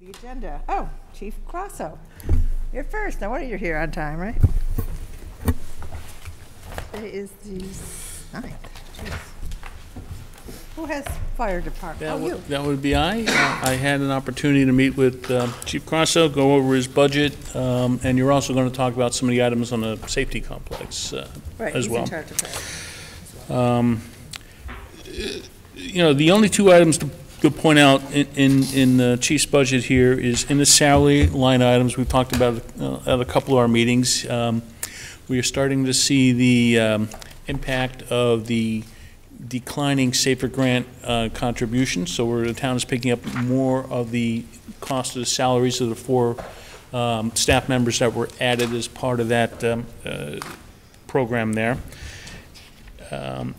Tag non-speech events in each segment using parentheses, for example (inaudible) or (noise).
The agenda. Oh, Chief Crosso. You're first. No wonder you're here on time, right? Today is the ninth. Jeez. Who has fire department? That Oh, you. would, that would be I. Uh, I had an opportunity to meet with um, Chief Crosso, go over his budget, um, and you're also going to talk about some of the items on the safety complex uh, Right, as well. in charge of. Um, You know, the only two items to to point out in- in, in the chief's budget here is in the salary line items, we've talked about uh, at a couple of our meetings. Um, We are starting to see the um, impact of the declining SAFER Grant uh, contribution, so where the town is picking up more of the cost of the salaries of the four um, staff members that were added as part of that um, uh, program there. Um,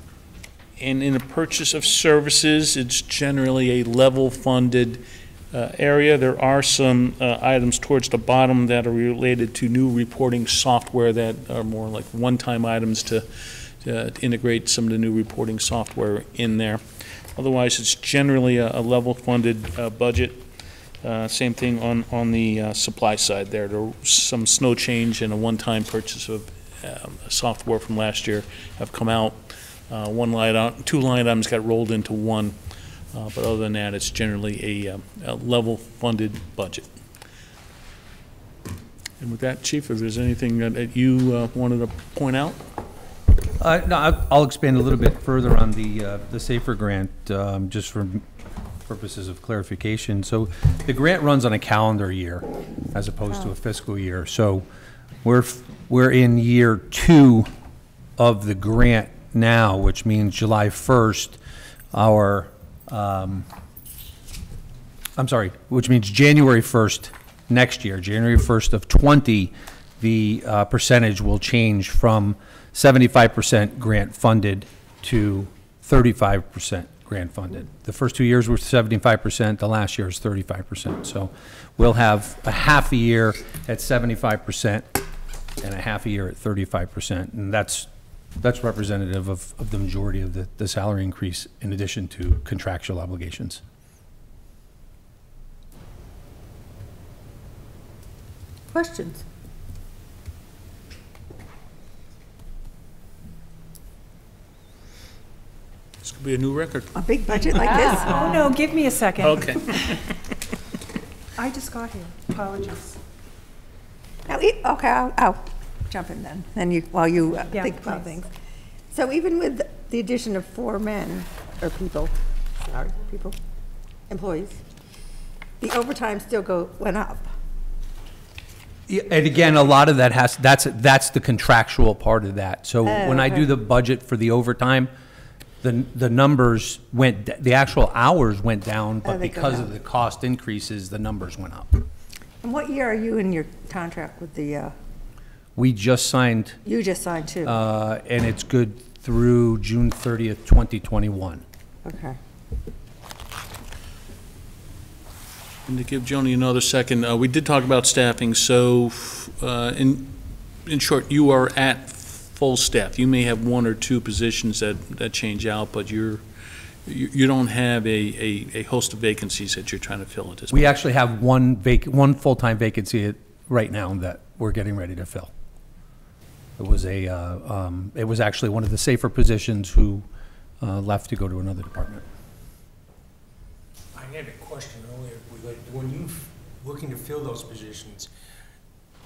And in the purchase of services, it's generally a level-funded uh, area. There are some uh, items towards the bottom that are related to new reporting software that are more like one-time items to to integrate some of the new reporting software in there. Otherwise, it's generally a a level-funded uh, budget. Uh, Same thing on, on the uh, supply side there. There was some snow change and a one-time purchase of um, software from last year have come out. Uh, One line, out- two line items got rolled into one, uh, but other than that, it's generally a um, a level-funded budget. And with that, Chief, if there's anything that that you uh, wanted to point out? Uh, No, I'll- I'll expand a little bit further on the, uh, the SAFER grant, um, just for purposes of clarification. So the grant runs on a calendar year as opposed to a fiscal year. So we're, f- we're in year two of the grant now, which means July 1st, our, um, I'm sorry, which means January 1st next year, January 1st of '20, the uh, percentage will change from 75% grant funded to 35% grant funded. The first two years were 75%, the last year is 35%. So we'll have a half a year at 75% and a half a year at 35%. And that's, that's representative of, of the majority of the, the salary increase in addition to contractual obligations. Questions? This could be a new record. A big budget like this? (laughs) Oh, no, give me a second. Okay. (laughs) I just got here. Apologies. Now, okay, I'll, I'll jump in then, then you, while you uh, Yeah, think about please. things. So even with the addition of four men, or people, sorry, people, employees, the overtime still go, went up. Yeah, And again, a lot of that has, that's, that's the contractual part of that. So when I do the budget for the overtime, the, the numbers went, the actual hours went down, Oh, but they go because of down. the cost increases, the numbers went up. And what year are you in your contract with the, uh, We just signed, you just signed too? uh, and it's good through June 30th, 2021. Okay. And to give Joni another second, uh, we did talk about staffing, so, uh, in, in short, you are at full staff. You may have one or two positions that, that change out, but you're, you, you don't have a, a, a host of vacancies that you're trying to fill at this point. We actually have one vac, one full-time vacancy right now that we're getting ready to fill. It was a, uh, um, it was actually one of the SAFER positions who uh, left to go to another department. I had a question earlier, when you looking to fill those positions,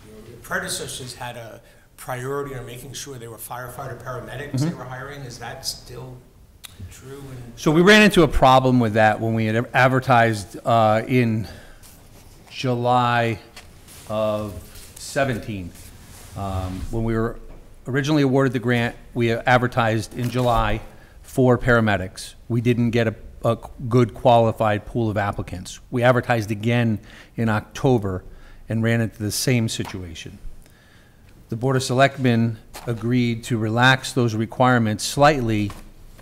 you know, your predecessors had a priority on making sure they were firefighter paramedics they were hiring, is that still true? So we ran into a problem with that when we had advertised uh, in July of 17. Um, When we were originally awarded the grant, we advertised in July for paramedics. We didn't get a, a good qualified pool of applicants. We advertised again in October and ran into the same situation. The Board of Selectmen agreed to relax those requirements slightly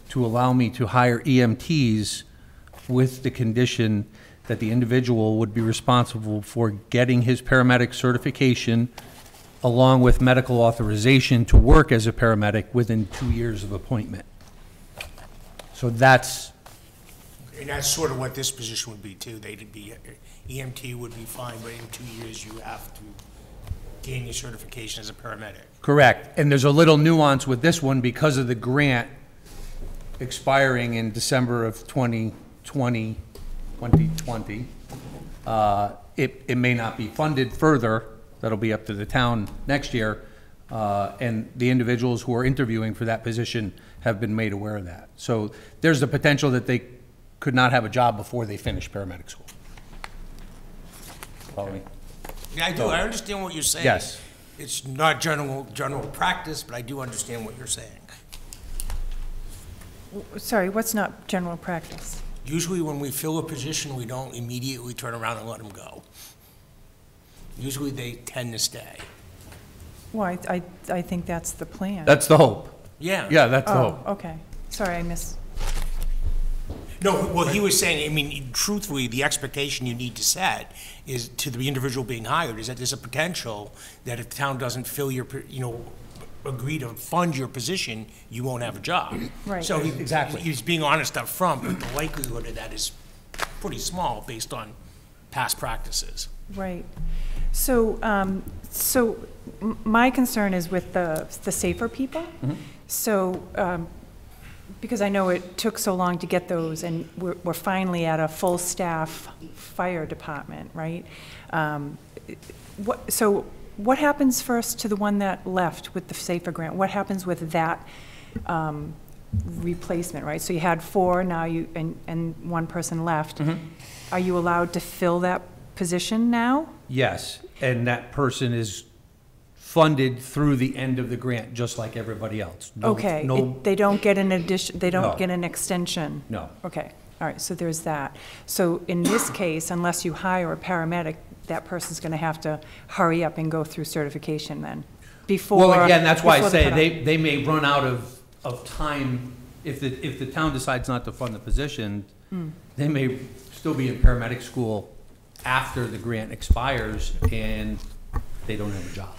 to allow me to hire EMTs with the condition that the individual would be responsible for getting his paramedic certification along with medical authorization to work as a paramedic within two years of appointment. So that's, And that's sort of what this position would be too. They'd be, EMT would be fine, but in two years you have to gain your certification as a paramedic. Correct. And there's a little nuance with this one because of the grant expiring in December of 2020, 2020. Uh, It, it may not be funded further. That'll be up to the town next year. Uh, And the individuals who are interviewing for that position have been made aware of that. So there's the potential that they could not have a job before they finish paramedic school. Follow me? Yeah, I do, I understand what you're saying. Yes. It's not general, general practice, but I do understand what you're saying. Sorry, what's not general practice? Usually when we fill a position, we don't immediately turn around and let them go. Usually they tend to stay. Well, I, I, I think that's the plan. That's the hope. Yeah. Yeah, that's the Oh, hope. okay. Sorry, I missed. No, well, he was saying, I mean, truthfully, the expectation you need to set is to the individual being hired, is that there's a potential that if the town doesn't fill your, you know, agree to fund your position, you won't have a job. Right. So he- Exactly. he's being honest up front, but the likelihood of that is pretty small based on past practices. Right. So, um, so m- my concern is with the, the SAFER people. So, um, because I know it took so long to get those, and we're, we're finally at a full-staff fire department, right? Um, What, so what happens first to the one that left with the SAFER grant? What happens with that um, replacement, right? So you had four, now you, and, and one person left. Are you allowed to fill that position now? Yes, and that person is funded through the end of the grant, just like everybody else. No- Okay, No, it- they don't get an addition, they No. don't get an extension? no. Okay, all right, so there's that. So in this case, unless you hire a paramedic, that person's gonna have to hurry up and go through certification then, before. Well, again, that's why I before the say cutoff. they, they may run out of, of time. If the, if the town decides not to fund the position, Hmm. they may still be in paramedic school after the grant expires and they don't have a job.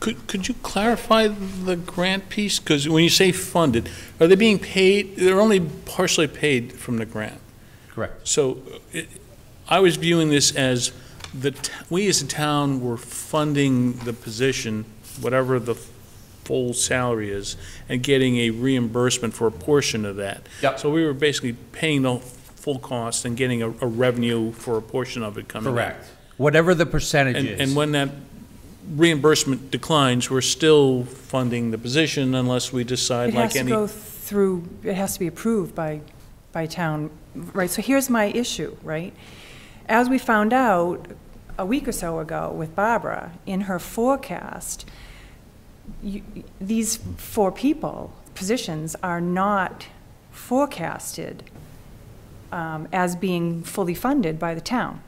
Could, could you clarify the grant piece? Because when you say funded, are they being paid, they're only partially paid from the grant. Correct. So uh, it- I was viewing this as the, t- we as a town were funding the position, whatever the full salary is, and getting a reimbursement for a portion of that. Yep. So we were basically paying the full cost and getting a, a revenue for a portion of it coming in. Correct. Whatever the percentage And, is. and when that reimbursement declines, we're still funding the position unless we decide It has like to any. go through, it has to be approved by, by town, right? So here's my issue, right? As we found out a week or so ago with Barbara, in her forecast, you- these four people, positions, are not forecasted um, as being fully funded by the town.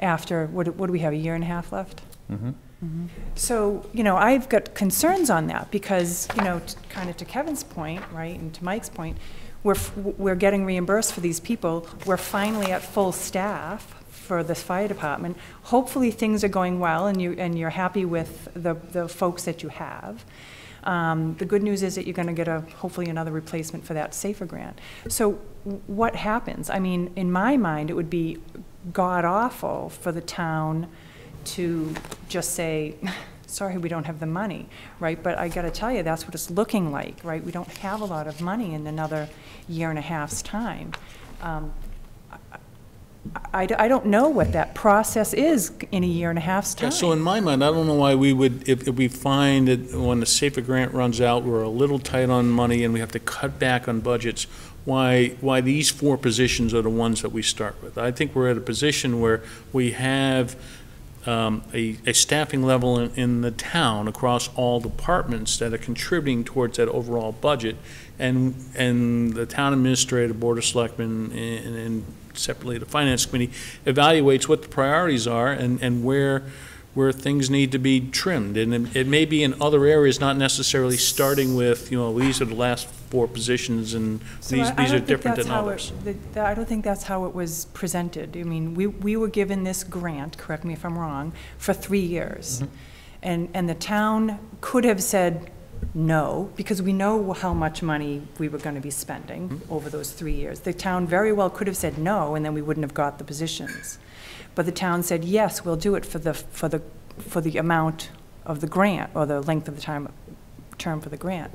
After, what, do- what do we have, a year and a half left? Mhm. So, you know, I've got concerns on that because, you know, kind of to Kevin's point, right, and to Mike's point, we're, f- we're getting reimbursed for these people. We're finally at full staff for the fire department. Hopefully, things are going well and you, and you're happy with the, the folks that you have. Um, The good news is that you're going to get a, hopefully another replacement for that SAFER grant. So what happens? I mean, in my mind, it would be god-awful for the town to just say, (laughs) sorry, we don't have the money, right? But I got to tell you, that's what it's looking like, right? We don't have a lot of money in another year and a half's time. Um, I, I don't know what that process is in a year and a half's Yeah, time. So in my mind, I don't know why we would, if, if we find that when the SAFER grant runs out, we're a little tight on money and we have to cut back on budgets, why, why these four positions are the ones that we start with. I think we're at a position where we have um, a, a staffing level in, in the town across all departments that are contributing towards that overall budget. And, and the town administrator, board of selectmen, and, and separately the finance committee evaluates what the priorities are and, and where, where things need to be trimmed. And it- it may be in other areas, not necessarily starting with, you know, these are the last four positions and So these, I- I these are don't think different that's than how it- others. that- that- I don't think that's how it was presented. I mean, we, we were given this grant, correct me if I'm wrong, for three years. Mm-hmm. And, and the town could have said, no, because we know how much money we were going to be spending hmm. over those three years. The town very well could have said no, and then we wouldn't have got the positions. But the town said, yes, we'll do it for the, for the, for the amount of the grant, or the length of the time, term for the grant.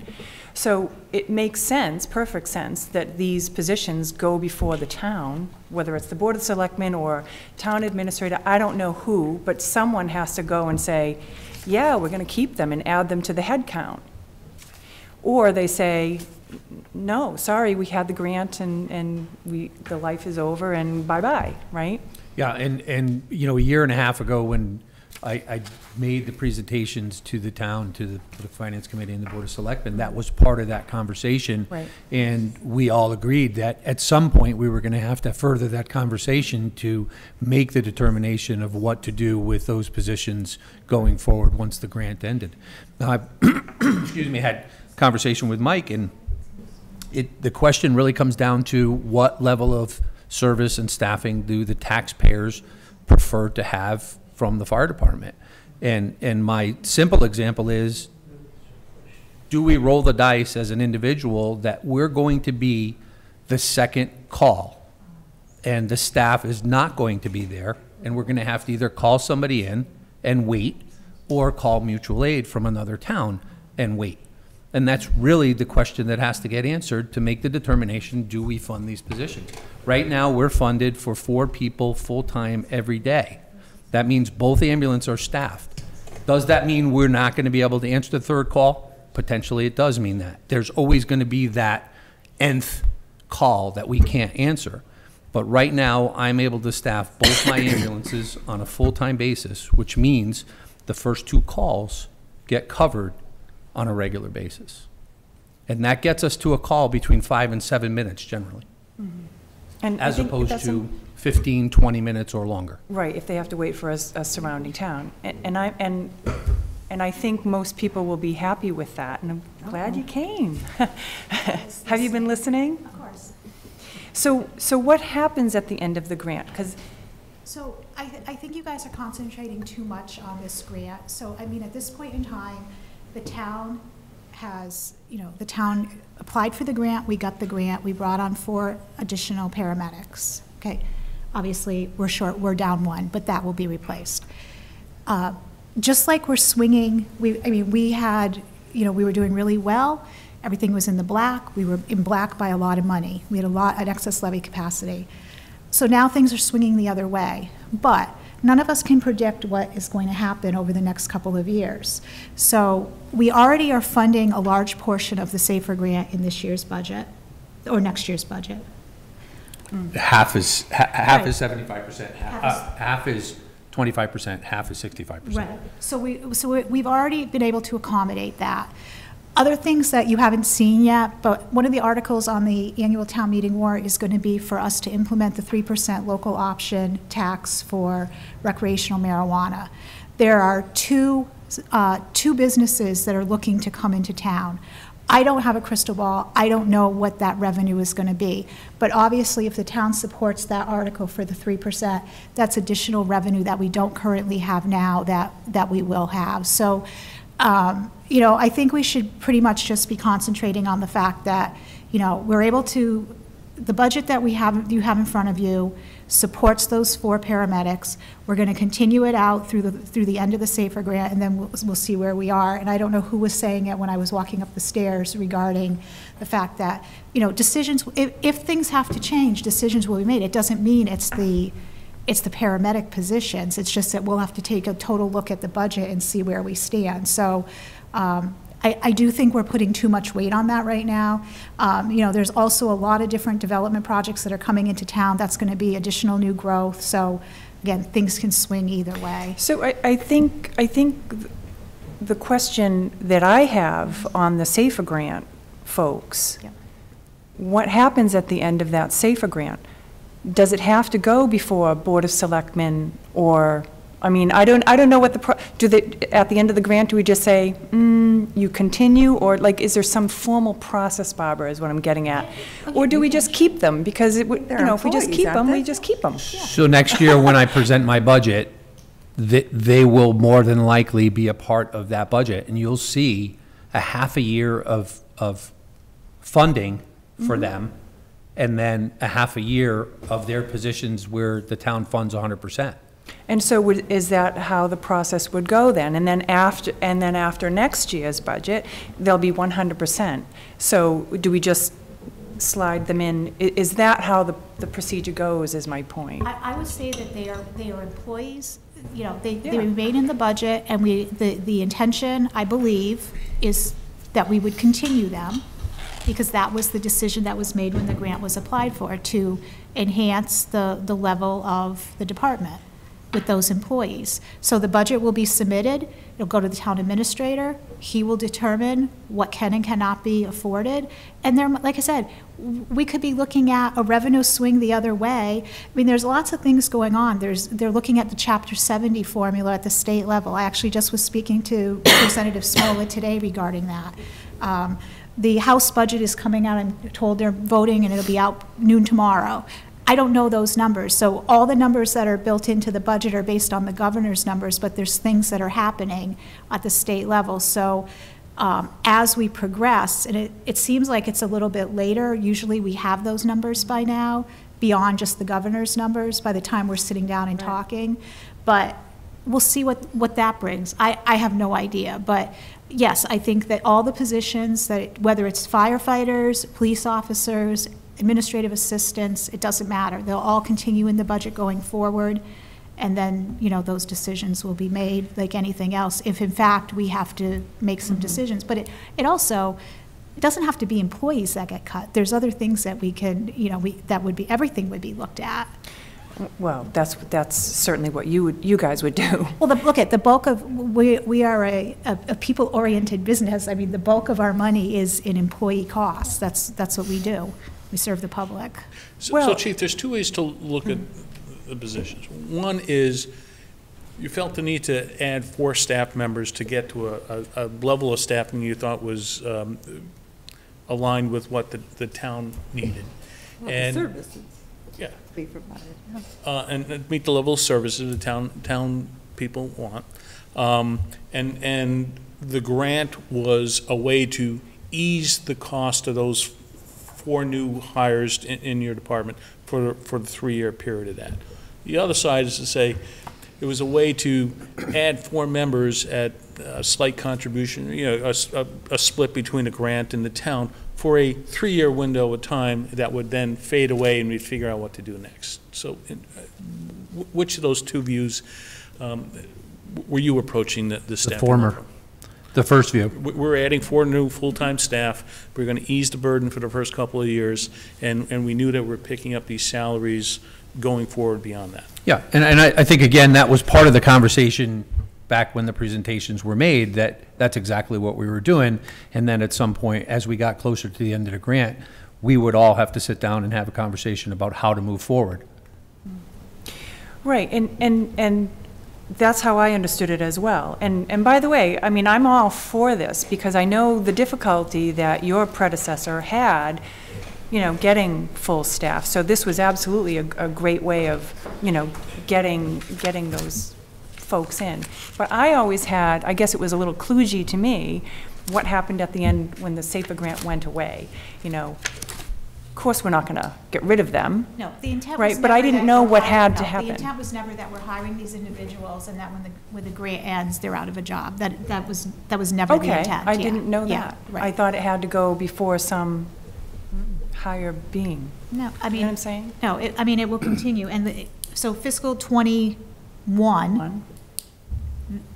So it makes sense, perfect sense, that these positions go before the town, whether it's the Board of Selectmen or town administrator, I don't know who, but someone has to go and say, yeah, we're gonna keep them and add them to the head count. Or they say, no, sorry, we had the grant and, and we, the life is over and bye-bye, right? Yeah, and, and, you know, a year and a half ago, when I, I made the presentations to the town, to the, to the Finance Committee and the Board of Selectmen, that was part of that conversation. Right. And we all agreed that at some point, we were gonna have to further that conversation to make the determination of what to do with those positions going forward once the grant ended. Now, uh, (coughs) I, excuse me, had conversation with Mike, and it, the question really comes down to what level of service and staffing do the taxpayers prefer to have from the fire department? And, and my simple example is, do we roll the dice as an individual that we're going to be the second call? And the staff is not going to be there, and we're gonna have to either call somebody in and wait, or call mutual aid from another town and wait. And that's really the question that has to get answered to make the determination, do we fund these positions? Right now, we're funded for four people, full-time, every day. That means both ambulances are staffed. Does that mean we're not gonna be able to answer the third call? Potentially, it does mean that. There's always gonna be that nth call that we can't answer. But right now, I'm able to staff both my ambulances on a full-time basis, which means the first two calls get covered on a regular basis. And that gets us to a call between five and seven minutes generally, mm-hmm. And I as think opposed that's to im- 15, 20 minutes or longer. Right, if they have to wait for a, s- a surrounding town. And and I, and, and I think most people will be happy with that, and I'm glad you came. (laughs) Have you been listening? Of course. So, so what happens at the end of the grant? Because, So I, th- I think you guys are concentrating too much on this grant. So, I mean, at this point in time, the town has, you know, the town applied for the grant, we got the grant, we brought on four additional paramedics. Okay, obviously, we're short, we're down one, but that will be replaced. Uh, Just like we're swinging, we, I mean, we had, you know, we were doing really well, everything was in the black, we were in black by a lot of money. We had a lot, an excess levy capacity. So now things are swinging the other way. But none of us can predict what is going to happen over the next couple of years. So we already are funding a large portion of the SAFER grant in this year's budget, or next year's budget. Half is, ha- half Right. is 75%, Half is- uh, half is 25%, half is 65%. Right. So we, so we- we've already been able to accommodate that. Other things that you haven't seen yet, but one of the articles on the annual town meeting warrant is going to be for us to implement the 3% local option tax for recreational marijuana. There are two, uh, two businesses that are looking to come into town. I don't have a crystal ball. I don't know what that revenue is going to be. But obviously, if the town supports that article for the 3%, that's additional revenue that we don't currently have now that, that we will have. So, um, you know, I think we should pretty much just be concentrating on the fact that, you know, we're able to, the budget that we have, you have in front of you supports those four paramedics. We're going to continue it out through the, through the end of the SAFER grant, and then we'll, we'll see where we are. And I don't know who was saying it when I was walking up the stairs regarding the fact that, you know, decisions, if, if things have to change, decisions will be made. It doesn't mean it's the, it's the paramedic positions. It's just that we'll have to take a total look at the budget and see where we stand. So um, I, I do think we're putting too much weight on that right now. Um, You know, there's also a lot of different development projects that are coming into town. That's going to be additional new growth. So again, things can swing either way. so I, I think, I think th- the question that I have on the SAFER grant, folks, Yep. what happens at the end of that SAFER grant? Does it have to go before a Board of Selectmen, or, I mean, I don't, I don't know what the, pro- do they, at the end of the grant, do we just say, mm, you continue, or like, is there some formal process, Barbara, is what I'm getting at? Or do we just keep them, because it, would you know, if we just keep aren't them, we just keep them. So next year, when I present my budget, they, they will more than likely be a part of that budget, and you'll see a half a year of, of funding for them, and then a half a year of their positions where the town funds hundred percent. And so would, is that how the process would go then? And then after, and then after next year's budget, they'll be one hundred percent. So do we just slide them in? Is that how the, the procedure goes, is my point? I, I would say that they are, they are employees, you know, they, they remain in the budget, and we, the, the intention, I believe, is that we would continue them, because that was the decision that was made when the grant was applied for, to enhance the, the level of the department with those employees. So the budget will be submitted, it'll go to the town administrator, he will determine what can and cannot be afforded. And there, like I said, we could be looking at a revenue swing the other way. I mean, there's lots of things going on. There's, they're looking at the Chapter 70 formula at the state level. I actually just was speaking to Representative Smola today regarding that. Um, The House budget is coming out, I'm told they're voting, and it'll be out noon tomorrow. I don't know those numbers, so all the numbers that are built into the budget are based on the governor's numbers, but there's things that are happening at the state level. So um, as we progress, and it, it seems like it's a little bit later, usually we have those numbers by now, beyond just the governor's numbers, by the time we're sitting down and talking. But we'll see what, what that brings. I, I have no idea, but yes, I think that all the positions, that, whether it's firefighters, police officers, administrative assistants, it doesn't matter. They'll all continue in the budget going forward, and then, you know, those decisions will be made like anything else, if in fact we have to make some mm-hmm. decisions. But it, it also, it doesn't have to be employees that get cut. There's other things that we can, you know, we, that would be, everything would be looked at. Well, that's, that's certainly what you would, you guys would do. Well, the, look at, the bulk of, we, we are a, a a people-oriented business. I mean, the bulk of our money is in employee costs. That's, that's what we do. We serve the public. So, so Chief, there's two ways to look at the positions. One is, you felt the need to add four staff members to get to a, a, a level of staffing you thought was, um, aligned with what the, the town needed. Well, the And- services Yeah, be provided. uh, and meet the level of services the town, town people want. Um, and, and the grant was a way to ease the cost of those four new hires in, in your department for, for the three-year period of that. The other side is to say, it was a way to add four members at a slight contribution, you know, a, s- a- a split between the grant and the town for a three-year window of time that would then fade away and we'd figure out what to do next. So, in- uh, which of those two views um, were you approaching the, the The former, the first view. We- We're adding four new full-time staff. We're going to ease the burden for the first couple of years, and, and we knew that we're picking up these salaries going forward beyond that. Yeah, and, and I, I think, again, that was part of the conversation back when the presentations were made, that that's exactly what we were doing. And then at some point, as we got closer to the end of the grant, we would all have to sit down and have a conversation about how to move forward. Right, and, and, and that's how I understood it as well. And, and by the way, I mean, I'm all for this, because I know the difficulty that your predecessor had, you know, getting full staff. So this was absolutely a, a great way of, you know, getting, getting those folks in. But I always had, I guess it was a little kludgy to me, what happened at the end when the SAFER grant went away. You know, of course, we're not gonna get rid of them. No, the intent was Right, but I didn't know what had to happen. The intent was never that we're hiring these individuals and that when the, when the grant ends, they're out of a job. That, that was, that was never the Okay, intent. I yeah, didn't know yeah, that. I Right. thought it had to go before some higher being. No, I You mean. know what I'm saying? No, it, I mean, it will continue, and the, so fiscal twenty-one One.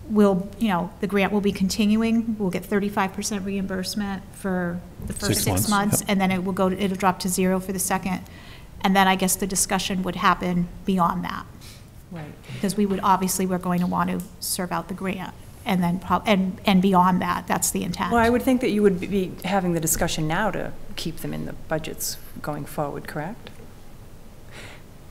Will, you know, the grant will be continuing, we'll get thirty-five percent reimbursement for the first Six six months, months, yep. and then it will go, to- it'll drop to zero for the second, and then I guess the discussion would happen beyond that. Right. because we would, obviously, we're going to want to serve out the grant, and then, prob- and, and beyond that, that's the intent. Well, I would think that you would be having the discussion now to keep them in the budgets going forward, correct?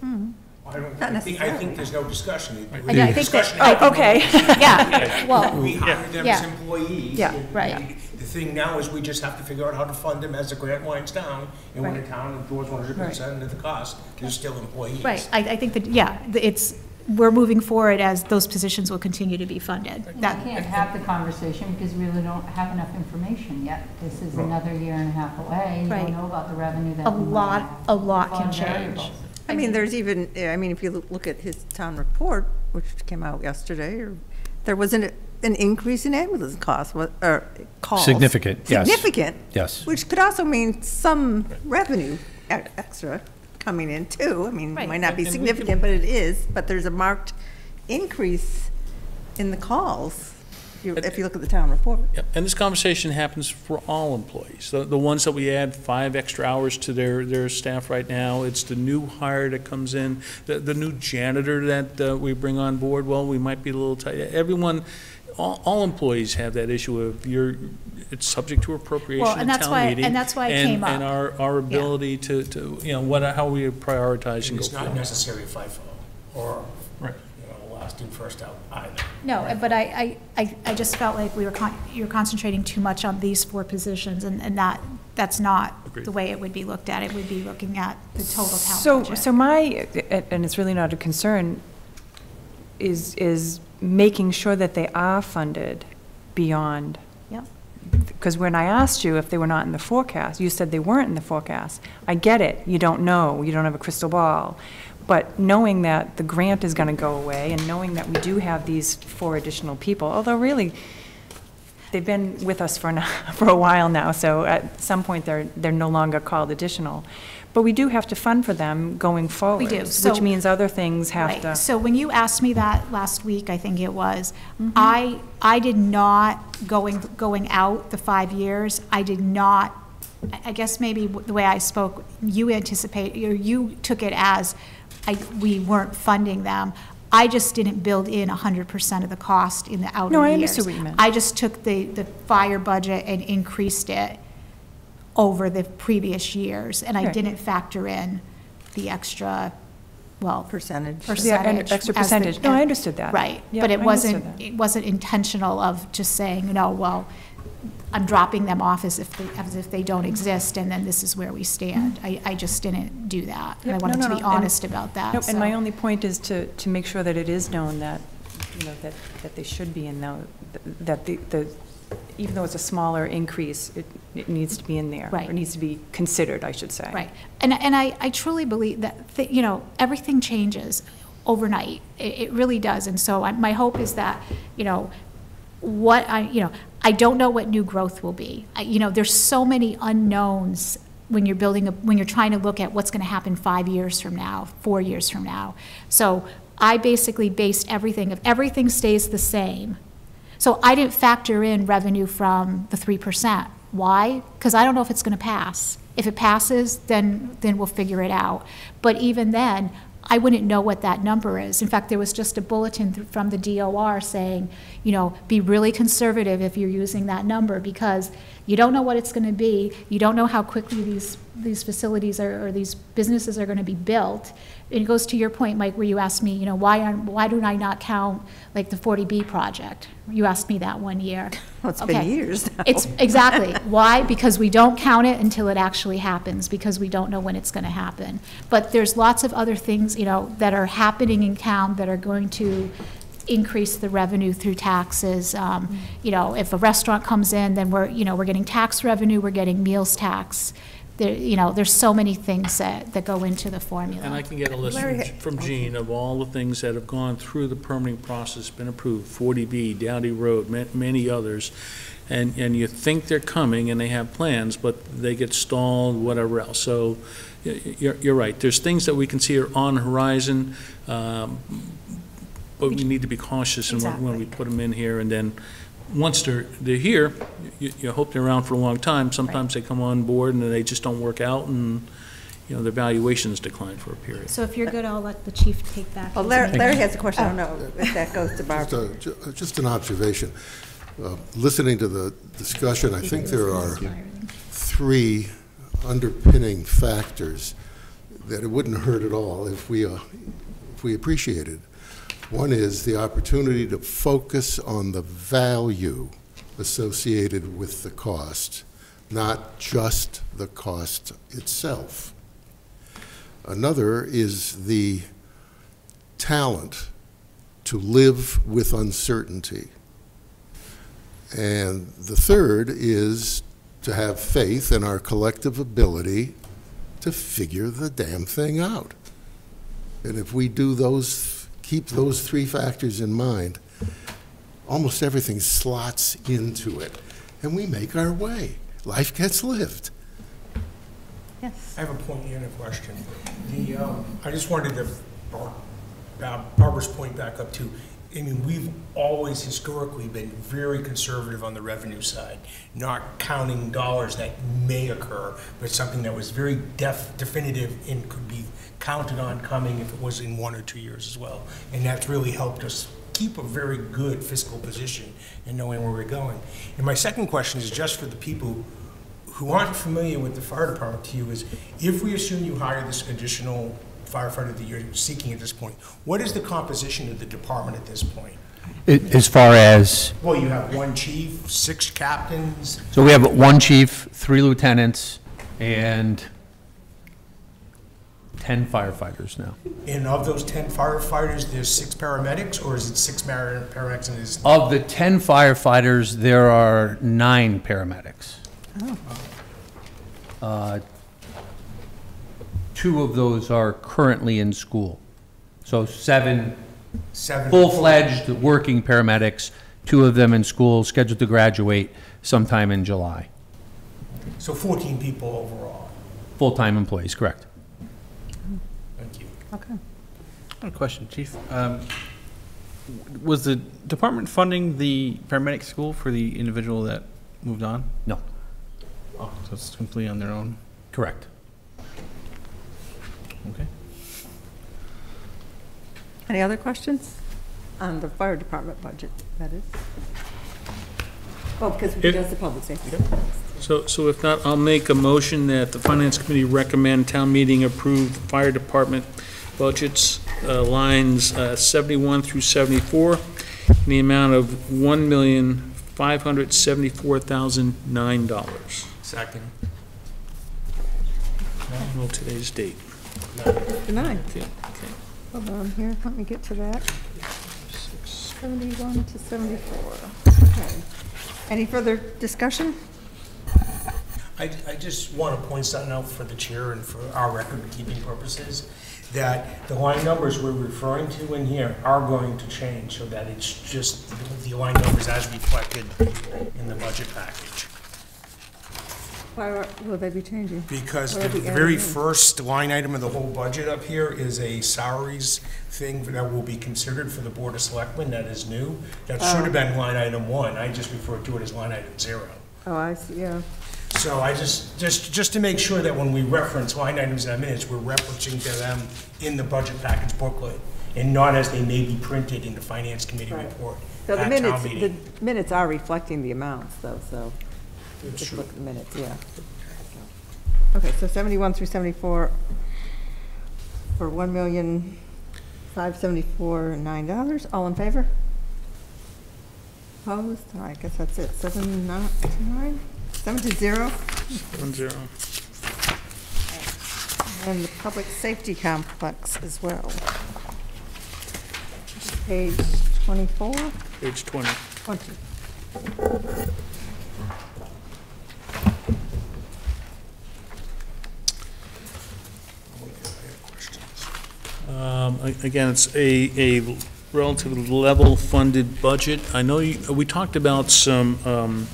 Hmm. I don't, Not I think, I necessarily. think there's no discussion. I think that- Discussion I- happened oh, Okay. (laughs) Yeah, well, when We hired them as Yeah. employees. Yeah, and right. The thing now is we just have to figure out how to fund them as the grant winds down, and when the Right. town absorbs one hundred percent of the cost, they're still employees. right, I, I think that, yeah, the- it's, we're moving forward as those positions will continue to be funded. I That, can't have the conversation because we really don't have enough information yet. This is another year and a half away. You Right. don't know about the revenue that A we might lot- have. a lot A can of change. variables. I mean, there's even, I mean, if you look at his town report, which came out yesterday, or, there was an, an increase in ambulance costs, wa- or calls. Significant, yes. Significant. Yes. Which could also mean some revenue e- extra coming in too. I mean, it might not be And we can- significant, but it is, but there's a marked increase in the calls, you- if you look at the town report. Yep, And this conversation happens for all employees. The, the ones that we add five extra hours to their, their staff right now, it's the new hire that comes in, the, the new janitor that uh, we bring on board, well, we might be a little tight. Everyone, all, all employees have that issue of you're, it's subject to appropriation Well, at and that's town why- meeting. and that's why it and- came up. And our, our ability to, to, you know, what, how we prioritize and And go it's not forward. necessary FIFO or, Right. you know, last in, first out either. no, but I, I, I I just felt like we were, con- you're concentrating too much on these four positions, and, and that, that's not Agreed. the way it would be looked at. It would be looking at the total town So, budget. so my, and it's really not a concern, is, is making sure that they are funded beyond. Yep. Because when I asked you if they were not in the forecast, you said they weren't in the forecast. I get it, you don't know, you don't have a crystal ball. But knowing that the grant is going to go away, and knowing that we do have these four additional people, although really, they've been with us for, now- (laughs) for a while now, so at some point, they're, they're no longer called additional. But we do have to fund for them going forward. do, so- Which means other things have Right. to. So when you asked me that last week, I think it was, mm-hmm. I, I did not, going, going out the five years, I did not, I- I guess maybe the way I spoke, you anticipate, or you took it as, I, we weren't funding them. I just didn't build in hundred percent of the cost in the outer years. No, I understood what you meant. I just took the, the fire budget and increased it over the previous years, and I didn't factor in the extra, well, Percentage. Yeah, and percentage. extra the- percentage. No, I understood that. Right, Yeah, but I it wasn't, it wasn't intentional of just saying, no, well, I'm dropping them off as if, they- as if they don't exist, and then this is where we stand. I, I just didn't do that, and I Yep, wanted no, to no, be no, and- honest about that, No, and my only point is to, to make sure that it is known that, you know, that, that they should be in the, that the, the, even though it's a smaller increase, it, it needs to be in there. Right. Or needs to be considered, I should say. Right, and, and I, I truly believe that, th- you know, everything changes overnight. It, it really does, and so I- my hope is that, you know, what I, you know, I don't know what new growth will be. I, you know, there's so many unknowns when you're building, a when you're trying to look at what's gonna happen five years from now, four years from now. So I basically based everything, if everything stays the same, so I didn't factor in revenue from the three percent. Why? Because I don't know if it's gonna pass. If it passes, then, then we'll figure it out. But even then, I wouldn't know what that number is. In fact, there was just a bulletin th- from the DOR saying, you know, be really conservative if you're using that number, because you don't know what it's gonna be, you don't know how quickly these, these facilities are, or these businesses are gonna be built. And it goes to your point, Mike, where you asked me, you know, why, aren't- why do I not count, like, the 40B project? You asked me that one year. (laughs) Well, it's been years now. It's, exactly. (laughs) Why? Because we don't count it until it actually happens, because we don't know when it's gonna happen. But there's lots of other things, you know, that are happening in town that are going to increase the revenue through taxes. Um, You know, if a restaurant comes in, then we're, you know, we're getting tax revenue, we're getting meals tax. There, you know, there's so many things that, that go into the formula. And I can get a list Larry, from- from Gene of all the things that have gone through the permitting process, been approved, 40B, Dowdy Road, ma- many others. And, and you think they're coming and they have plans, but they get stalled, whatever else. So y- y- you're, you're right. There's things that we can see are on horizon, um, but we need to be cautious in when- when we put them in here. And then, once they're, they're here, you, you hope they're around for a long time. Sometimes they come on board and then they just don't work out and, you know, their valuations decline for a period. So if you're good, I'll let the chief take back. Well, Larry. Larry has a question, I don't know if that goes to Just a- ju- Just an observation. Uh, Listening to the discussion, I think there are three underpinning factors that it wouldn't hurt at all if we, uh, if we appreciated. One is the opportunity to focus on the value associated with the cost, not just the cost itself. Another is the talent to live with uncertainty. And the third is to have faith in our collective ability to figure the damn thing out. And if we do those, keep those three factors in mind, almost everything slots into it, and we make our way. Life gets lived. Yes. I have a point and a question. The, um, I just wanted to, Bar- uh, Barbara's point back up to, I mean, we've always historically been very conservative on the revenue side, not counting dollars that may occur, but something that was very def, definitive and could be counted on coming if it was in one or two years as well. And that's really helped us keep a very good fiscal position in knowing where we're going. And my second question is just for the people who aren't familiar with the fire department to you is, if we assume you hire this additional firefighter that you're seeking at this point, what is the composition of the department at this point? As far as, Well, you have one chief, six captains, so we have one chief, three lieutenants, and 10 firefighters now. and of those 10 firefighters, there's six paramedics, or is it six paramedics and is, Of the 10 firefighters, there are nine paramedics. Uh, Two of those are currently in school. So seven seven? full-fledged working paramedics, two of them in school, scheduled to graduate sometime in July. So 14 people overall. Full-time employees, correct. Thank you. Okay. I have a question, Chief. Um, Was the department funding the paramedic school for the individual that moved on? No, Oh, so it's completely on their own? correct. Okay. Any other questions on the fire department budget, that is? Well, because It- does the public safety. So, so if not, I'll make a motion that the Finance Committee recommend town meeting approve fire department budgets, uh, lines uh, 71 through 74, in the amount of $1,574,009. Second. I don't know today's date. Nine. Okay, okay. Hold on here, let me get to that. 71 to 74. Okay. Any further discussion? I, I just want to point something out for the chair and for our record-keeping purposes, that the line numbers we're referring to in here are going to change, so that it's just the line numbers as reflected in the budget package. Why are- will they be changing? Because the the very in. first line item of the whole budget up here is a salaries thing that will be considered for the Board of Selectmen, that is new. That should oh. have been line item one, I just referred to it as line item zero. Oh, I see, yeah. So I just, just, just to make sure that when we reference line items in our minutes, we're referencing to them in the budget package booklet, and not as they may be printed in the finance committee Right. report So the at minutes, town the meeting. minutes are reflecting the amounts, though, so It's just true. look at the minutes, yeah. Okay, so 71 through 74 for one million five seventy-four nine dollars. All in favor? Opposed? All right, I guess that's it. Seven, not, nine, seven to zero. One zero. And the public safety complex as well. Page 24, Page 20. 20. Um, a- Again, it's a, a relatively level-funded budget. I know you, we talked about some um,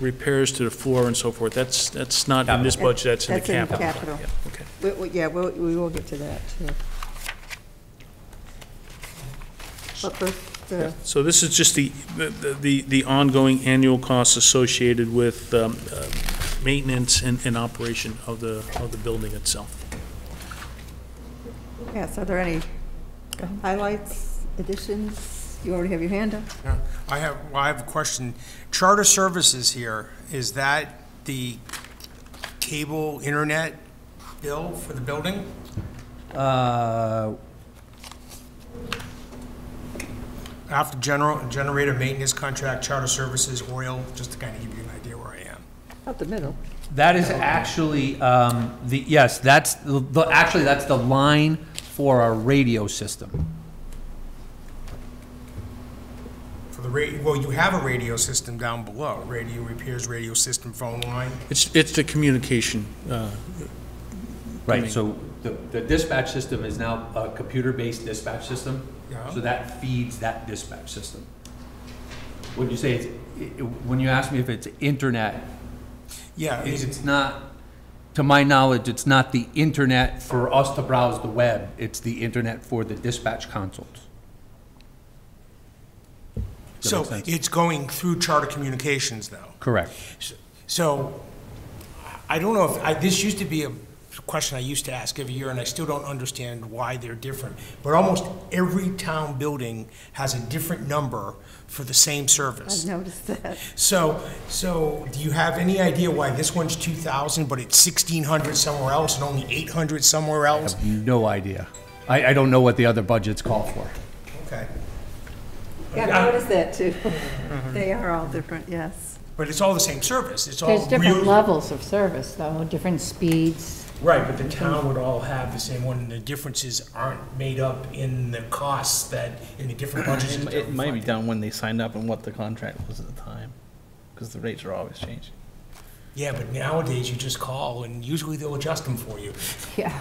repairs to the floor and so forth. That's, that's not in this budget, that's in the That's in capital. capital. Yeah, Okay. We- we- Yeah, we'll- we will get to that, too. But first, uh, So this is just the, the- the, the ongoing annual costs associated with um, uh, maintenance and, and operation of the, of the building itself. yes, are there any highlights, additions? You already have your hand up? Yeah. I have, well, I have a question. Charter services here, is that the cable internet bill for the building? Uh, After general, generator maintenance contract, charter services, oil, just to kind of give you an idea where I am. Out the middle. That is actually, um, the, yes, that's, the, the- actually, that's the line for our radio system. Ra, well, you have a radio system down below, radio repairs, radio system, phone line. It's, it's the communication, uh, Right, so the, the dispatch system is now a computer-based dispatch system. Yeah. So that feeds that dispatch system. When you say it's, i- i- when you ask me if it's internet, Yeah, it's it- it's not, to my knowledge, it's not the internet for us to browse the web. It's the internet for the dispatch consoles. Does that so make sense? it's going through Charter Communications, though? Correct. So, I don't know if, I, this used to be a question I used to ask every year, and I still don't understand why they're different. But almost every town building has a different number for the same service. I've noticed that. So, so do you have any idea why this one's two thousand, but it's sixteen hundred somewhere else and only eight hundred somewhere else? No idea. I, I don't know what the other budgets call for. Okay. Yeah, I noticed that too. (laughs) They are all different, yes. But it's all the same service, it's all There's different real- levels of service, though, different speeds. Right, but the town would all have the same one, and the differences aren't made up in the costs that, in the different (clears throat) budgets. It that mi- It might be reflected. down when they signed up and what the contract was at the time, because the rates are always changing. Yeah, but nowadays you just call and usually they'll adjust them for you. (laughs) Yeah.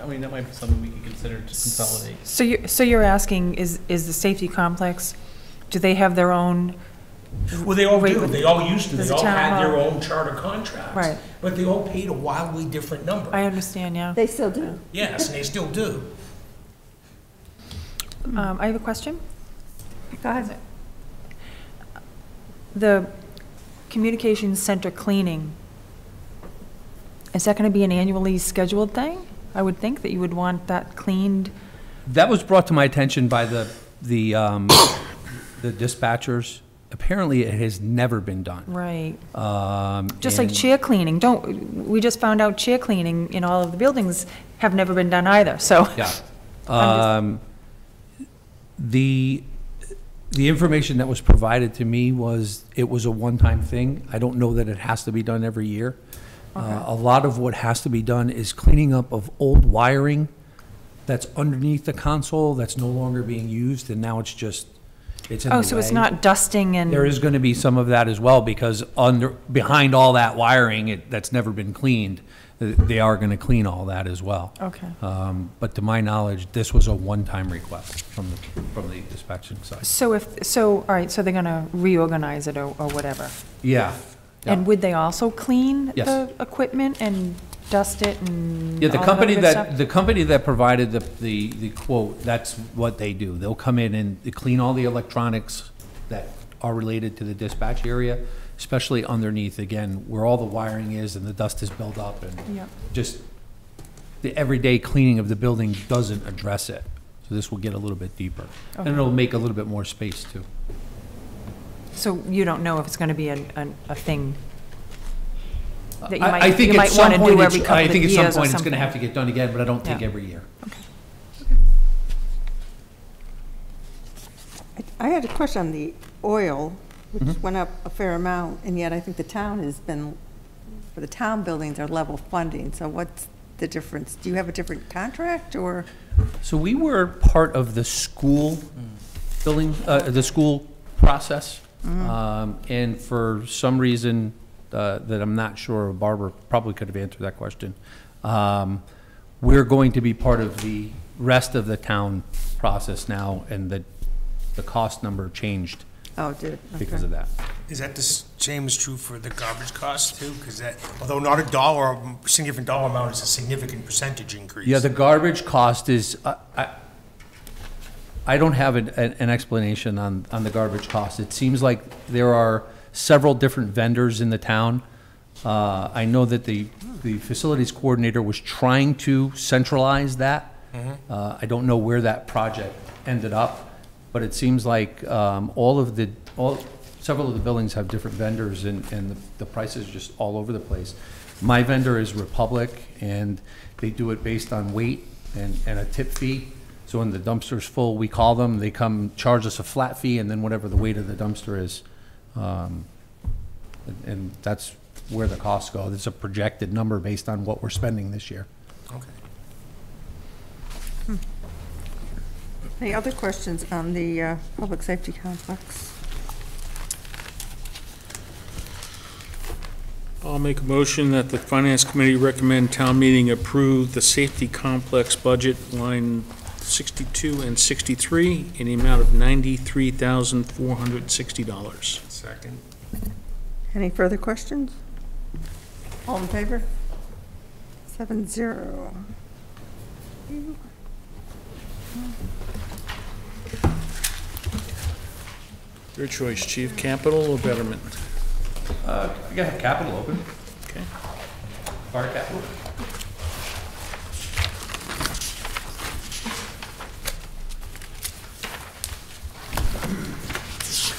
I mean, that might be something we could consider to consolidate. So you're, so you're asking, is, is the safety complex, do they have their own, Well, they all Wait, do, they all used to, does they the all had their hall- own charter contracts. Right. But they all paid a wildly different number. I understand, yeah. They still do. Yes, and they still do. Um, I have a question. Go ahead. The communications center cleaning, is that gonna be an annually scheduled thing? I would think that you would want that cleaned, That was brought to my attention by the, the, um, the dispatchers. Apparently, it has never been done. right? Um, Just like and- chair cleaning, don't, we just found out chair cleaning in all of the buildings have never been done either, so. Yeah. (laughs) Um, The, the information that was provided to me was, it was a one-time thing. I don't know that it has to be done every year. Uh, A lot of what has to be done is cleaning up of old wiring that's underneath the console that's no longer being used, and now it's just, it's in the Oh, so it's way. not dusting and. There is going to be some of that as well, because under, behind all that wiring, it, that's never been cleaned, they are going to clean all that as well. Okay. Um, But to my knowledge, this was a one-time request from the, from the dispatching side. So if, so, all right, so they're gonna reorganize it or, or whatever. Yeah. And would they also clean Yes. the equipment and dust it and Yeah, the all company other that, stuff? the company that provided the, the, the quote, that's what they do. They'll come in and they clean all the electronics that are related to the dispatch area, especially underneath, again, where all the wiring is and the dust is built up and Yep. just the everyday cleaning of the building doesn't address it. So this will get a little bit deeper. And Okay. it'll make a little bit more space too. So you don't know if it's gonna be a, a, a thing that you I- I might, think you at might some wanna point do it's- every couple I of think at years some or point it's gonna something. have to get done again, but I don't think Yeah. every year. I- I had a question on the oil, which Mm-hmm. went up a fair amount, and yet I think the town has been, for the town buildings are level funding, so what's the difference? Do you have a different contract, or? So we were part of the school building, uh, the school process. Um, and for some reason, uh, that I'm not sure, Barbara probably could have answered that question. Um, we're going to be part of the rest of the town process now, and the, the cost number changed Oh, did it? because Okay. of that. Is that the same is true for the garbage costs too? Because that, although not a dollar, a significant dollar amount, it's a significant percentage increase. Yeah, the garbage cost is, I, I- I don't have an, an an explanation on, on the garbage cost. It seems like there are several different vendors in the town. Uh, I know that the, the facilities coordinator was trying to centralize that. Uh, I don't know where that project ended up, but it seems like, um, all of the, all, several of the buildings have different vendors and, and the, the prices are just all over the place. My vendor is Republic and they do it based on weight and, and a tip fee. So when the dumpster's full, we call them, they come charge us a flat fee and then whatever the weight of the dumpster is. Um, and- And that's where the costs go. It's a projected number based on what we're spending this year. Okay. Any other questions on the uh, public safety complex? I'll make a motion that the Finance Committee recommend town meeting approve the safety complex budget line 62 and 63 in the amount of $93,460. Second. Any further questions? All in favor? Seven zero. Two. Your choice, chief, capital or betterment? Uh, I gotta have capital open. Okay. Fire capital. So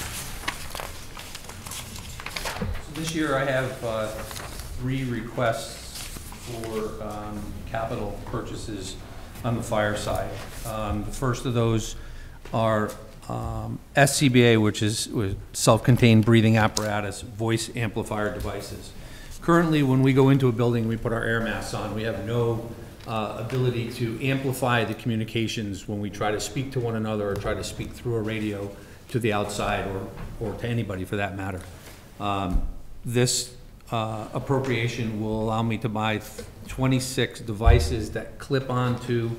This year I have uh, three requests for um, capital purchases on the fire side. Um, The first of those are um, SCBA, which is self-contained breathing apparatus, voice amplifier devices. Currently, when we go into a building, we put our air masks on, we have no uh, ability to amplify the communications when we try to speak to one another or try to speak through a radio to the outside or, or to anybody for that matter. Um, This uh, appropriation will allow me to buy 26 devices that clip onto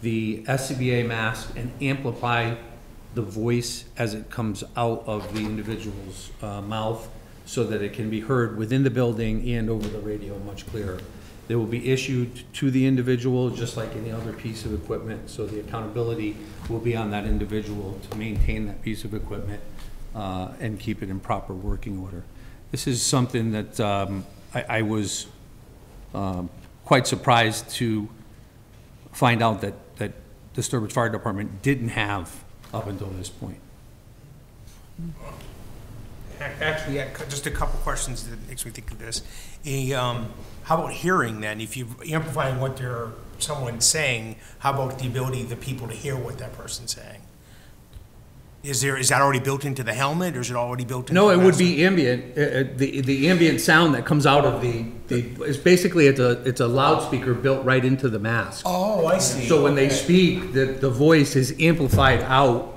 the SCBA mask and amplify the voice as it comes out of the individual's uh, mouth so that it can be heard within the building and over the radio much clearer. They will be issued to the individual, just like any other piece of equipment, so the accountability will be on that individual to maintain that piece of equipment uh, and keep it in proper working order. This is something that um, I I was um, quite surprised to find out that, that the Sturbridge Fire Department didn't have up until this point. Actually, yeah, just a couple questions that makes me think of this. A, um, how about hearing then? If you're amplifying what they're, someone's saying, how about the ability of the people to hear what that person's saying? Is there, is that already built into the helmet or is it already built into? No, the it would be ambient, uh, uh, the, the ambient sound that comes out of the, the, it's basically, it's a, it's a loudspeaker built right into the mask. Oh, I see. So when they Okay. speak, the, the voice is amplified out.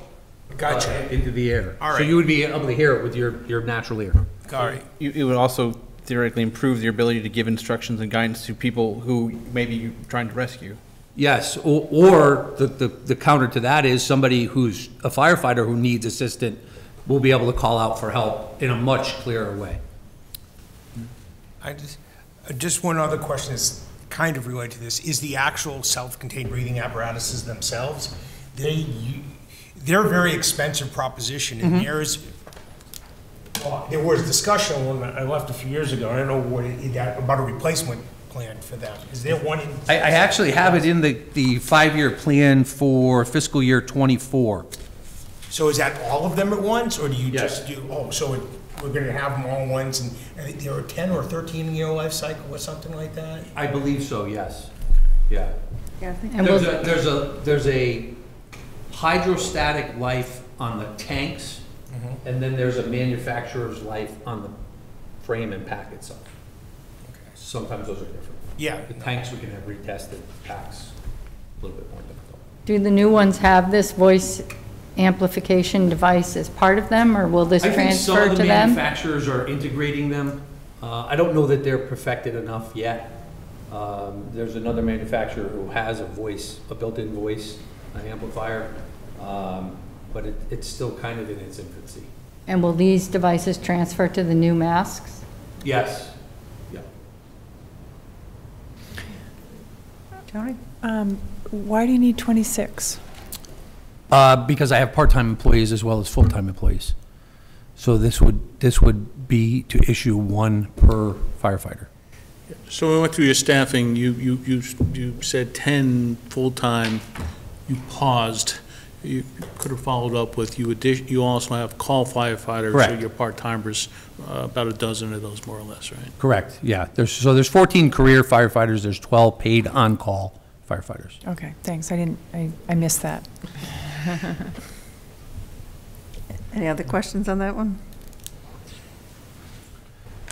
uh, Gotcha. Into the air. All So right. you would be able to hear it with your, your natural ear. All right. You- It would also theoretically improve your ability to give instructions and guidance to people who maybe you're trying to rescue. Yes, or, or the, the, the counter to that is somebody who's a firefighter who needs assistance will be able to call out for help in a much clearer way. I just, Uh, just one other question is kind of related to this. Is the actual self-contained breathing apparatuses themselves, They they're a very expensive proposition and mm-hmm. there's, well, there was discussion when I left a few years ago, I don't know what, it- that, about a replacement plan for them. Is there one in? I, I actually have it in the, the five-year plan for fiscal year twenty-four. So is that all of them at once, or do you Yes. just do, oh, so it- we're gonna have them all at once and, and there are ten or thirteen year life cycle or something like that? I believe so, yes. Yeah. Yeah, I think And There's will, a, there's a, there's a hydrostatic life on the tanks, mm-hmm. and then there's a manufacturer's life on the frame and pack itself. Okay. Sometimes those are different. Yeah. The tanks we can have retested, packs, a little bit more difficult. do the new ones have this voice amplification device as part of them, or will this I think some transfer of to the them? manufacturers are integrating them. Uh, I don't know that they're perfected enough yet. Um, There's another manufacturer who has a voice, a built-in voice uh, amplifier, um, but it, it's still kind of in its infancy. And will these devices transfer to the new masks? Yes, yeah. Tony? Um, Why do you need 26? Uh, Because I have part-time employees as well as full-time employees. So this would, this would be to issue one per firefighter. So when we went through your staffing, you, you, you, you said 10 full-time, you paused. You could have followed up with, you addi, you also have call firefighters. Correct. So your part-timers, uh, about a dozen of those, more or less, right? Correct, yeah. There's, so there's 14 career firefighters, there's 12 paid on-call firefighters. Okay, thanks, I didn't, I I missed that. (laughs) Any other questions on that one?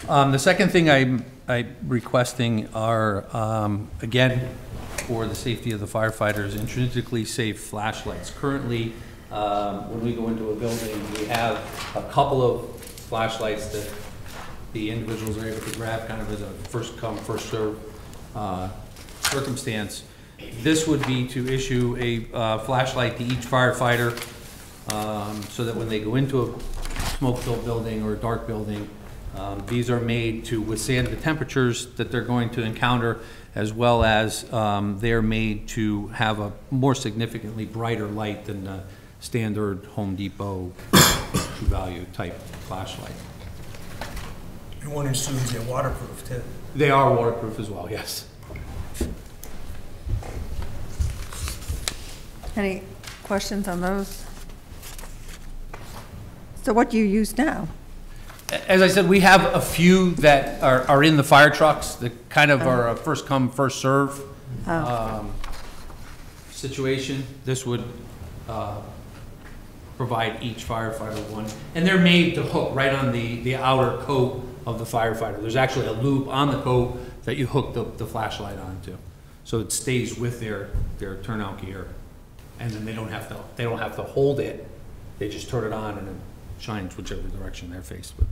Um, The second thing I'm, I'm requesting are, um, again, for the safety of the firefighters, intrinsically safe flashlights. Currently, um, when we go into a building, we have a couple of flashlights that the individuals are able to grab kind of as a first come, first serve uh, circumstance. This would be to issue a uh, flashlight to each firefighter, um, so that when they go into a smoke-filled building or a dark building, um, these are made to withstand the temperatures that they're going to encounter, as well as um, they're made to have a more significantly brighter light than the standard Home Depot True (coughs) Value type flashlight. And one assumes they're waterproof too. They are waterproof as well, yes. Any questions on those? So what do you use now? As I said, we have a few that are, are in the fire trucks, that kind of are a first come, first serve um, situation. This would uh, provide each firefighter one. And they're made to hook right on the, the outer coat of the firefighter. There's actually a loop on the coat that you hook the, the flashlight onto. So it stays with their, their turnout gear. And then they don't have to, they don't have to hold it. They just turn it on and it shines whichever direction they're faced with.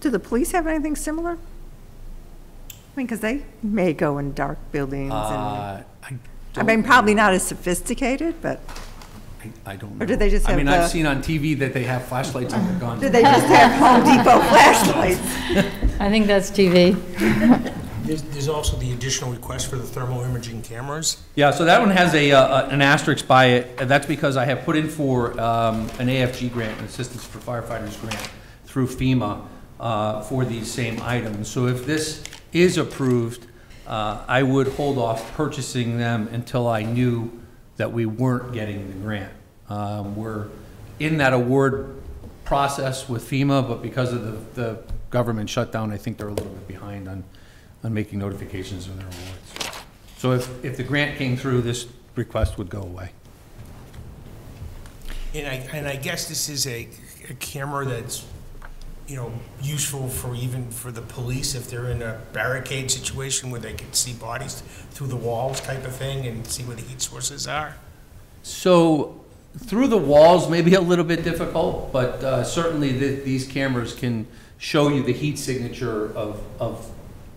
Do the police have anything similar? I mean, because they may go in dark buildings and, Uh, I I don't- mean, probably not as sophisticated, but I- I don't know. Or do they just I have mean, I've seen on TV that they have flashlights on their (laughs) guns. do they just have Home Depot flashlights? (laughs) I think that's TV. (laughs) There's, there's also the additional request for the thermal imaging cameras. Yeah, so that one has a, uh, an asterisk by it, that's because I have put in for um, an AFG grant, an Assistance for Firefighters grant, through FEMA uh, for these same items. So if this is approved, uh, I would hold off purchasing them until I knew that we weren't getting the grant. Um, We're in that award process with FEMA, but because of the, the government shutdown, I think they're a little bit behind on, on making notifications of their awards. So if, if the grant came through, this request would go away. And I, and I guess this is a, a camera that's, you know, useful for even for the police if they're in a barricade situation where they can see bodies through the walls type of thing and see where the heat sources are. So through the walls may be a little bit difficult, but uh, certainly th- these cameras can show you the heat signature of, of,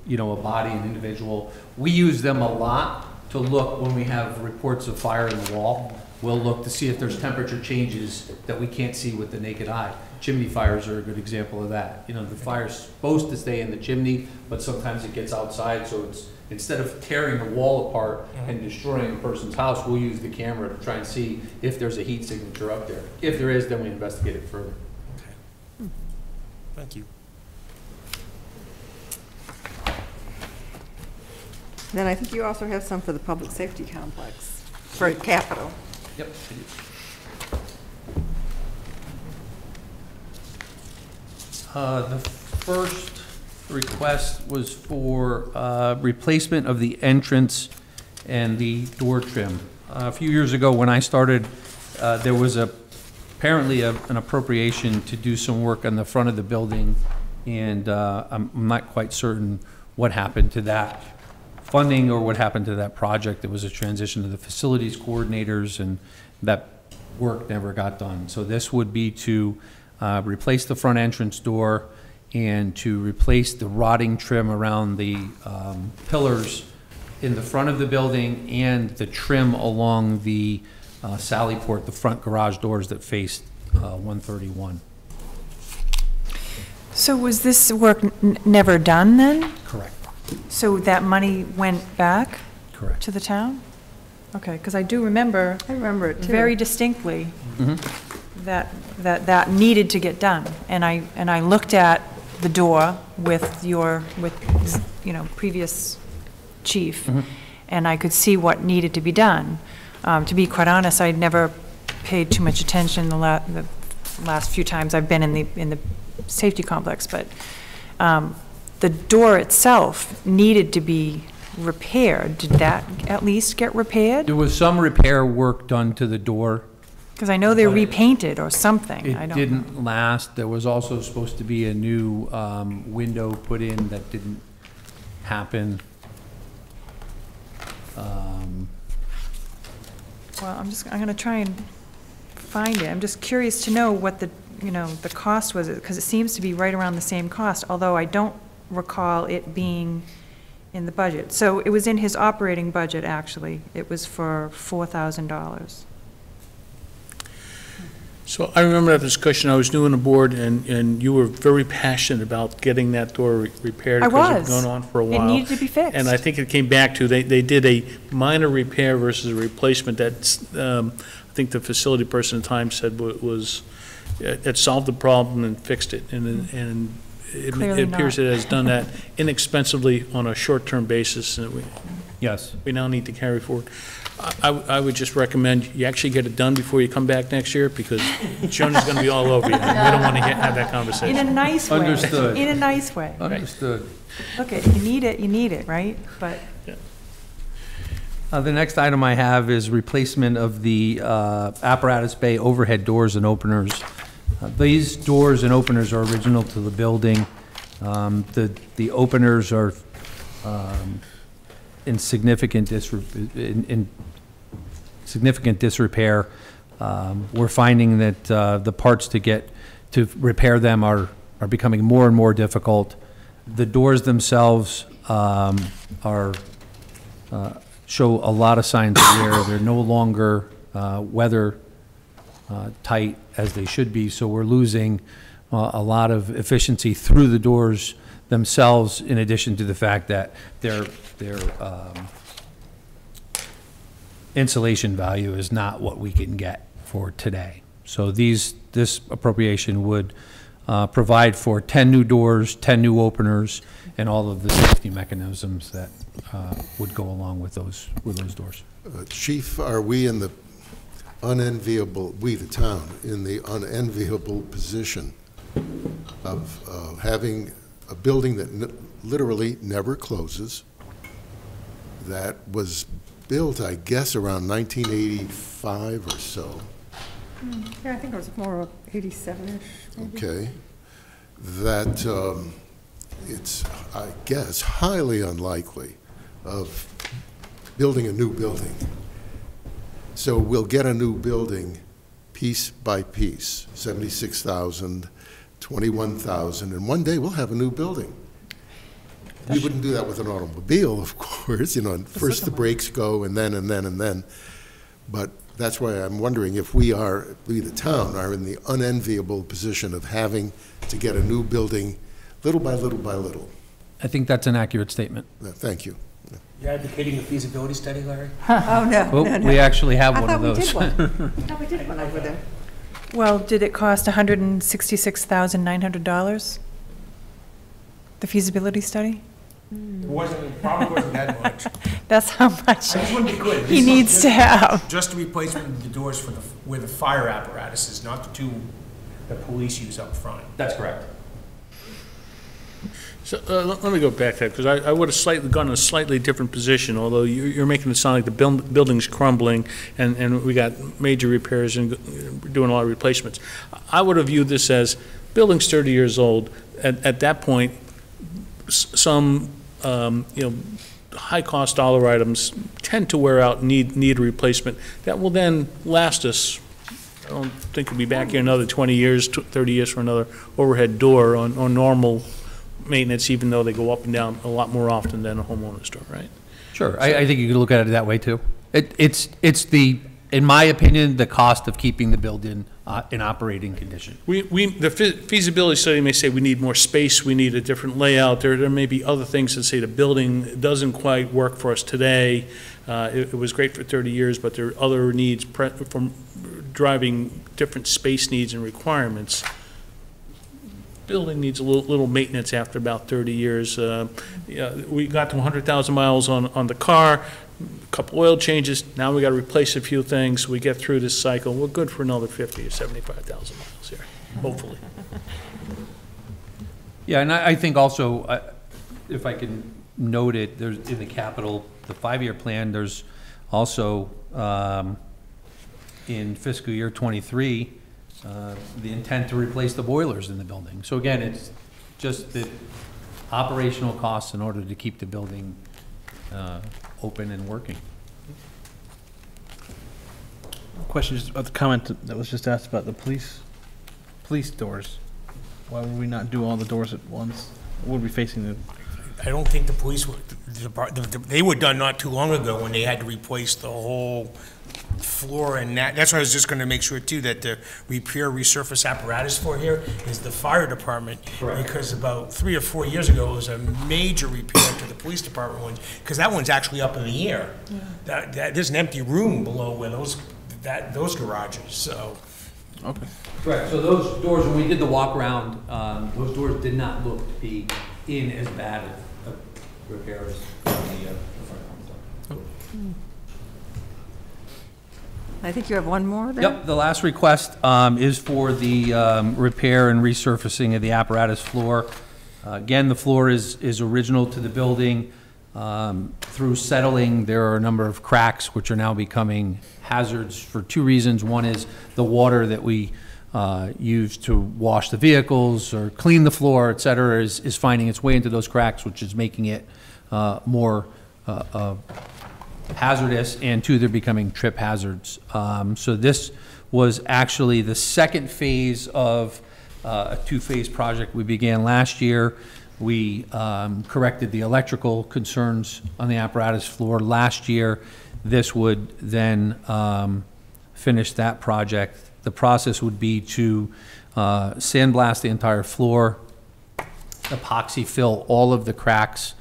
you know, a body, an individual. We use them a lot to look when we have reports of fire in the wall. We'll look to see if there's temperature changes that we can't see with the naked eye. Chimney fires are a good example of that. You know, the fire's supposed to stay in the chimney, but sometimes it gets outside, so it's, instead of tearing the wall apart and destroying a person's house, we'll use the camera to try and see if there's a heat signature up there. If there is, then we investigate it further. Okay. Thank you. Then I think you also have some for the public safety complex, for capital. Yep. Uh, The first request was for uh, replacement of the entrance and the door trim. Uh, A few years ago, when I started, uh, there was a, apparently a- an appropriation to do some work on the front of the building, and uh, I'm I'm not quite certain what happened to that funding or what happened to that project. There was a transition to the facilities coordinators, and that work never got done. So this would be to uh, replace the front entrance door and to replace the rotting trim around the um, pillars in the front of the building and the trim along the uh, sally port, the front garage doors that faced uh, 131. So was this work n- never done then? Correct. So that money went back Correct. to the town? Okay, because I do remember I remember it too. very distinctly Mm-hmm. that, that that needed to get done. And I, and I looked at the door with your, with, you know, previous chief, Mm-hmm. and I could see what needed to be done. Um, To be quite honest, I'd never paid too much attention the la, the last few times I've been in the, in the safety complex, but um, the door itself needed to be repaired. Did that at least get repaired? There was some repair work done to the door. Because I know they're But it- repainted or something, I It don't know. didn't last. There was also supposed to be a new um, window put in that didn't happen. Um, Well, I'm just, I'm gonna try and find it. I'm just curious to know what the, you know, the cost was, because it seems to be right around the same cost, although I don't recall it being in the budget. So it was in his operating budget, actually. It was for $4,000. So I remember that discussion, I was new on the board, and, and you were very passionate about getting that door re- repaired. I Because it was. had gone on for a while. It needed to be fixed. And I think it came back to, they, they did a minor repair versus a replacement that's, um, I think the facility person at the time said was, it it solved the problem and fixed it, and, and it Clearly it appears not. it has done that (laughs) inexpensively on a short-term basis, and we, Yes. we now need to carry forward. I, I would- I would just recommend you actually get it done before you come back next year, because Jonah's gonna be all over you, we don't wanna get- have that conversation. In conversation. a nice way. Understood. In a nice way. Understood. Look, it, you need it, you need it, right? But Uh, The next item I have is replacement of the uh, apparatus bay overhead doors and openers. Uh, These doors and openers are original to the building. Um, The, the openers are um, in significant in, in significant disrepair. Um, We're finding that uh, the parts to get, to repair them are, are becoming more and more difficult. The doors themselves um, are, uh, show a lot of signs of wear. They're no longer uh, weather uh, tight as they should be, so we're losing uh, a lot of efficiency through the doors themselves, in addition to the fact that their, their um, insulation value is not what we can get for today. So these, this appropriation would uh, provide for 10 new doors, 10 new openers, and all of the safety mechanisms that uh, would go along with those, with those doors. Uh, Chief, are we in the unenviable, we, the town, in the unenviable position of uh, having a building that n- literally never closes, that was built, I guess, around 1985 or so, Yeah, I think it was more of 87-ish, okay? That um, it's, I guess, highly unlikely of building a new building. So we'll get a new building piece by piece, 76,000, 21,000, and one day we'll have a new building. We wouldn't do that with an automobile, (laughs) of course, you know, first the brakes go, and then, and then, and then. But that's why I'm wondering if we are, we, the town, are in the unenviable position of having to get a new building little by little by little. I think that's an accurate statement. Uh, Thank you. You're advocating a feasibility study, Larry? (laughs) Oh, no, Well, no, no. we actually have I one of thought we those. did one. (laughs) I thought we did one over there. Well, did it cost $166,900? The feasibility study? It wasn't, it probably wasn't that much. (laughs) That's how much I just want to be clear. he this is needs just- to have. Just the replacement of the doors for the, where the fire apparatus is, not the two the police use up front. That's correct. So, uh, let me go back to that, because I, I would have slightly, gone in a slightly different position, although you're, you're making it sound like the buil- building's crumbling, and, and we got major repairs and doing a lot of replacements. I would have viewed this as, building's thirty years old, at, at that point, some, um, you know, high-cost dollar items tend to wear out, need, need a replacement. That will then last us, I don't think we'll be back here another twenty years, tw- thirty years for another overhead door on, on normal maintenance, even though they go up and down a lot more often than a homeowner's door, right? Sure, I, I think you could look at it that way, too. It, it's, it's the, in my opinion, the cost of keeping the building uh, in operating condition. We, we, the fe- feasibility study may say we need more space, we need a different layout, there, there may be other things that say the building doesn't quite work for us today. Uh, it, it was great for thirty years, but there are other needs pre, from driving different space needs and requirements. Building needs a little, little maintenance after about thirty years. Uh, yeah, we got to hundred thousand miles on, on the car, a couple oil changes, now we gotta replace a few things, we get through this cycle, we're good for another fifty or seventy-five thousand miles here, hopefully. Yeah, and I, I think also, uh, if I can note it, there's, in the capital, the five-year plan, there's also, um, in fiscal year twenty-three, uh, the intent to replace the boilers in the building. So again, it's just the operational costs in order to keep the building, uh, open and working. Question, just about the comment that was just asked about the police police doors, why would we not do all the doors at once? Would be facing the, I don't think the police, were- the depart- the- the- they were done not too long ago when they had to replace the whole floor and that. That's why I was just gonna make sure too, that the repair resurface apparatus for here is the fire department. Because about three or four years ago, it was a major repair to the police department one, because that one's actually up in the air. That, that, there's an empty room below where those, that, those garages, so. okay. Correct, so those doors, when we did the walk around, um, those doors did not look to be in as bad of of repair as the, uh, the front ones. I think you have one more then? Yep, the last request um, is for the um, repair and resurfacing of the apparatus floor. Uh, Again, the floor is, is original to the building. Um, Through settling, there are a number of cracks which are now becoming hazards for two reasons. One is the water that we uh, use to wash the vehicles or clean the floor, et cetera, is, is finding its way into those cracks, which is making it uh, more uh, uh, hazardous, and two, they're becoming trip hazards. Um, So this was actually the second phase of uh, a two-phase project we began last year. We um, corrected the electrical concerns on the apparatus floor last year. This would then um, finish that project. The process would be to uh, sandblast the entire floor, epoxy fill all of the cracks.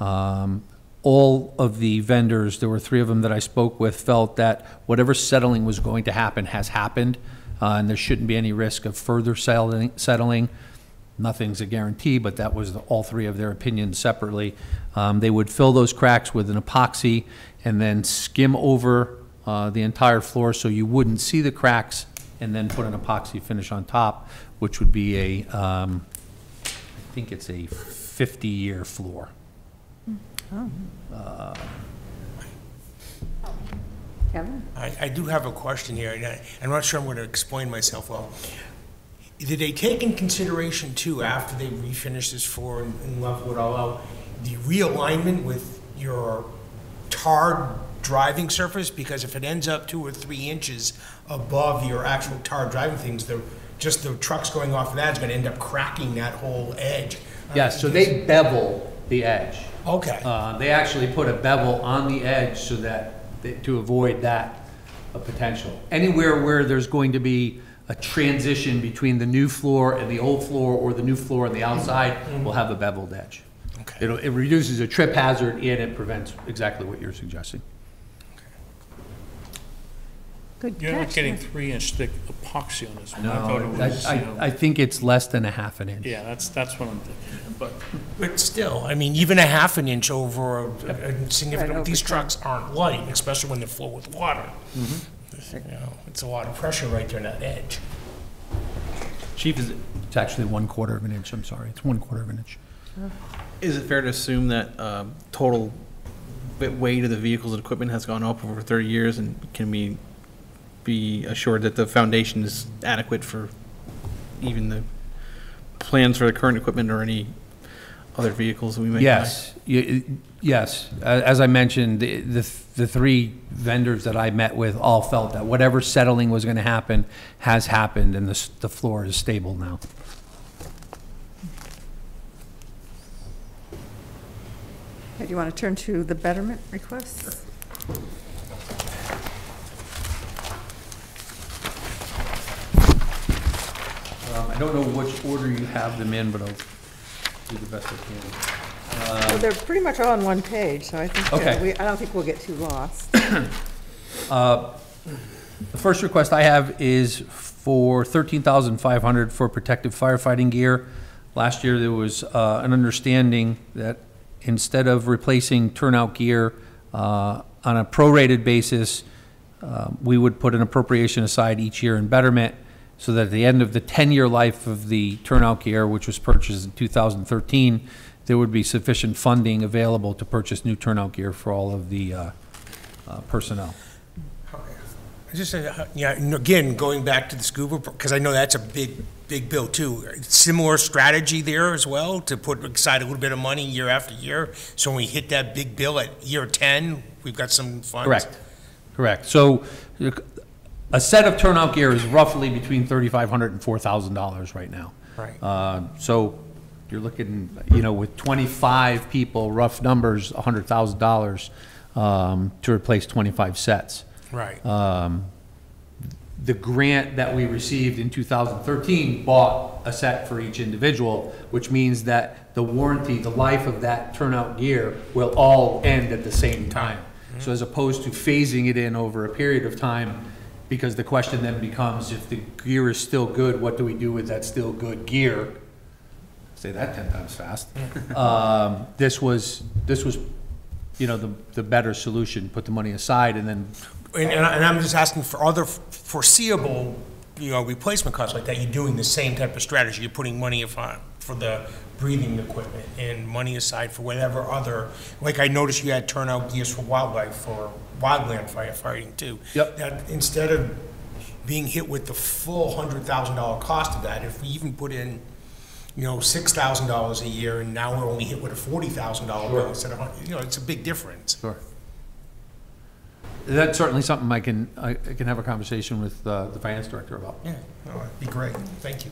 Um, All of the vendors, there were three of them that I spoke with, felt that whatever settling was going to happen has happened, uh, and there shouldn't be any risk of further settling. settling. Nothing's a guarantee, but that was the- all three of their opinions separately. Um, They would fill those cracks with an epoxy and then skim over uh, the entire floor so you wouldn't see the cracks, and then put an epoxy finish on top, which would be a, um, I think it's a 50-year floor. Kevin? I, I do have a question here, and I, I'm not sure I'm gonna explain myself well. Did they take in consideration too, after they refinish this floor and and level it all out, the realignment with your tarred driving surface? Because if it ends up two or three inches above your actual tarred driving things, the, just the trucks going off of that is gonna end up cracking that whole edge. Yes, so uh, they bevel the edge. Okay. Uh, They actually put a bevel on the edge so that, to avoid that uh, potential. Anywhere where there's going to be a transition between the new floor and the old floor, or the new floor and the outside, will have a beveled edge. Okay. It'll- It reduces a trip hazard and it prevents exactly what you're suggesting. Good You're not catch. getting three-inch thick epoxy on this one. I thought it I- was, I you know- I think it's less than a half an inch. Yeah, that's, that's what I'm thinking, but But still, I mean, even a half an inch over a- a significant, over these trucks aren't light, especially when they're full with water. Mm-hmm. You know, it's a lot of pressure right there in that edge. Chief, is it, It's actually one quarter of an inch, I'm sorry, it's one quarter of an inch. is it fair to assume that um, total wa- weight of the vehicles and equipment has gone up over 30 years? And can we be assured that the foundation is adequate for even the plans for the current equipment or any other vehicles that we may buy? Yes, y- yes. A- As I mentioned, the, the the three vendors that I met with all felt that whatever settling was going to happen has happened, and the, s- the floor is stable now. Okay, Do you want to turn to the betterment requests? Um, I don't know which order you have them in, but I'll do the best I can. Well, they're pretty much all on one page, so I think, uh, Okay. we- I don't think we'll get too lost. (coughs) The first request I have is for thirteen thousand five hundred for protective firefighting gear. Last year, there was uh, an understanding that instead of replacing turnout gear uh, on a prorated basis, uh, we would put an appropriation aside each year in betterment, so that at the end of the ten-year life of the turnout gear, which was purchased in two thousand thirteen, there would be sufficient funding available to purchase new turnout gear for all of the uh, uh, personnel. I Just, uh, yeah, again, going back to the scuba, because I know that's a big, big bill too. Similar strategy there as well, to put aside a little bit of money year after year, so when we hit that big bill at year 10, we've got some funds? Correct, correct. So uh, a set of turnout gear is roughly between thirty-five hundred and four thousand dollars right now. Right. Uh, so you're looking, you know, with twenty-five people, rough numbers, a hundred thousand dollars, um, to replace twenty-five sets. Right. Um, the grant that we received in 2013 bought a set for each individual, which means that the warranty, the life of that turnout gear will all end at the same time. So as opposed to phasing it in over a period of time, because the question then becomes, if the gear is still good, what do we do with that still good gear? Say that 10 times fast. (laughs) Um, This was, this was, you know, the, the better solution, put the money aside and then And, and I- and I'm just asking for other foreseeable, you know, replacement costs like that, you're doing the same type of strategy, you're putting money aside for the breathing equipment and money aside for whatever other, like I noticed you had turnout gears for wildlife, for wildland firefighting too. Yep. That instead of being hit with the full hundred thousand dollar cost of that, if we even put in, you know, six thousand dollars a year, and now we're only hit with a forty thousand dollar bill instead of, you know, it's a big difference. Sure. That's certainly something I can, I I can have a conversation with uh, the finance director about. Yeah, no, that'd be great, thank you.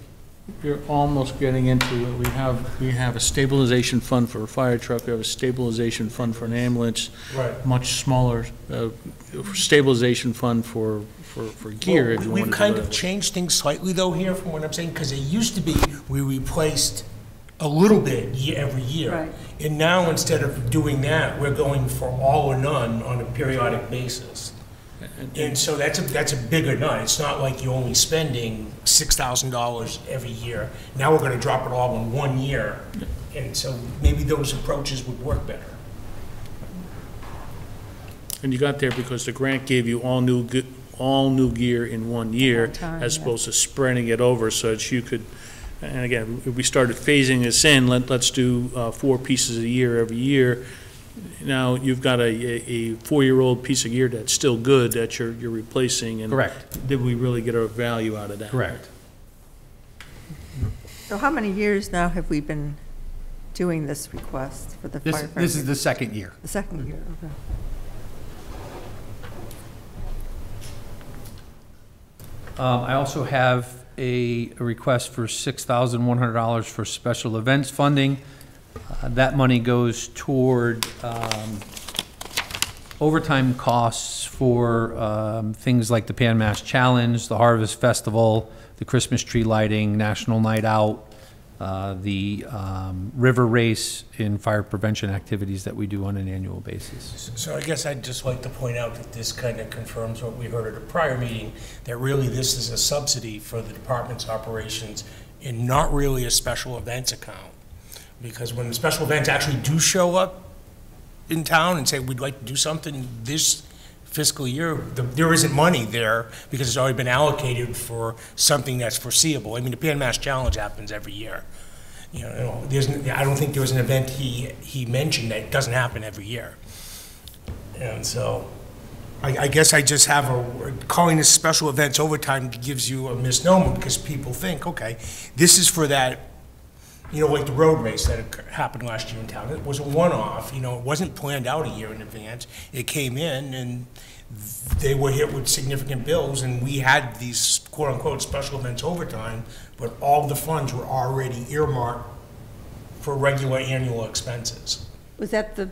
You're almost getting into it. We have, we have a stabilization fund for a fire truck, we have a stabilization fund for an ambulance. Right. Much smaller, uh, stabilization fund for, for, for gear if you want to We've do kind that. of changed things slightly though here from what I'm saying, because it used to be we replaced a little bit ye- every year. Right. And now, instead of doing that, we're going for all or none on a periodic basis. And so that's a, that's a bigger nut. It's not like you're only spending six thousand dollars every year. Now we're gonna drop it all in one year. And so maybe those approaches would work better. And you got there because the grant gave you all new, ge- all new gear in one year, time, as yeah. opposed to spreading it over so that you could, and again, if we started phasing this in, let, let's do uh, four pieces a year every year. Now, you've got a, a a four-year-old piece of gear that's still good that you're, you're replacing. and Correct. Did we really get our value out of that? Correct. So how many years now have we been doing this request for the This, firefighter? this is the second year. The second year, okay. Um, I also have a, a request for six thousand one hundred dollars for special events funding. Uh, That money goes toward, um, overtime costs for, um, things like the Pan Mass Challenge, the Harvest Festival, the Christmas tree lighting, National Night Out, uh, the, um, river race and fire prevention activities that we do on an annual basis. So I guess I'd just like to point out that this kind of confirms what we heard at a prior meeting, that really this is a subsidy for the department's operations and not really a special events account. Because when the special events actually do show up in town and say, we'd like to do something this fiscal year, the- there isn't money there because it's already been allocated for something that's foreseeable. I mean, the Pan Mass Challenge happens every year. You know, there's, I don't think there was an event he, he mentioned that doesn't happen every year. And so, I, I guess I just have a, calling this special events overtime gives you a misnomer, because people think, okay, this is for that, you know, like the road race that happened last year in town. It was a one-off, you know, it wasn't planned out a year in advance. It came in, and they were hit with significant bills, and we had these quote-unquote special events overtime, but all the funds were already earmarked for regular annual expenses. Was that the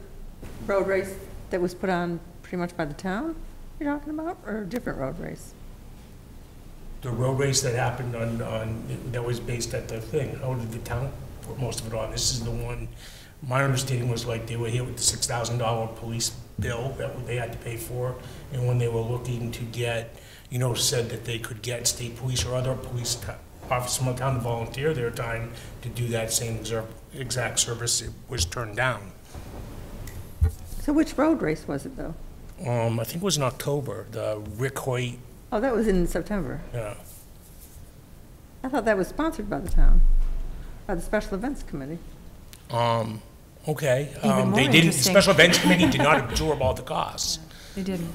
road race that was put on pretty much by the town you're talking about, or a different road race? the road race that happened on, on, that was based at the thing, how did the town put most of it on? This is the one, my understanding was like they were hit with the six thousand dollar police bill that they had to pay for, and when they were looking to get, you know, said that they could get state police or other police officers from the town to volunteer their time to do that same exact service, it was turned down. So which road race was it, though? Um, I think it was in October, the Rick Hoyt, Oh, that was in September. uh, I thought that was sponsored by the town, by the Special Events Committee. um, okay. Even um, more They didn't, the interesting. Special Events Committee did not absorb all the costs. (laughs) They didn't.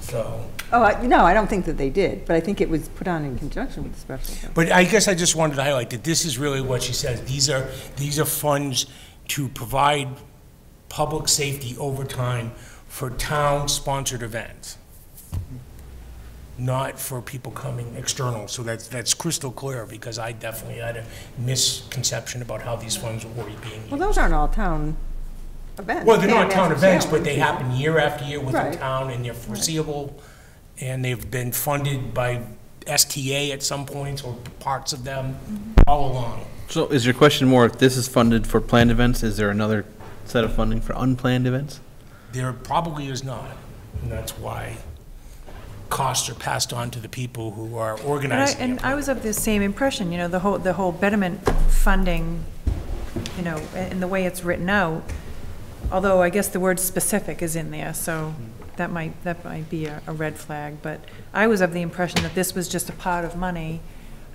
So, Oh, I- no, I don't think that they did, but I think it was put on in conjunction with the Special Events. but I guess I just wanted to highlight that this is really what she says. These are, these are funds to provide public safety overtime for town-sponsored events. Not for people coming external. So that's, that's crystal clear, because I definitely had a misconception about how these funds were already being Well, those aren't all town events. Well, they're not Yeah, town events, but they happen year after year within Right. town, and they're foreseeable, and they've been funded by STA at some points, or parts of them, mm-hmm. all along. So is your question more, if this is funded for planned events, is there another set of funding for unplanned events? There probably is not, and that's why costs are passed on to the people who are And I, organizing and. I was of the same impression, you know, the whole, the whole betterment funding, you know, and the way it's written out, although I guess the word specific is in there, so that might, that might be a, a red flag, but I was of the impression that this was just a pot of money,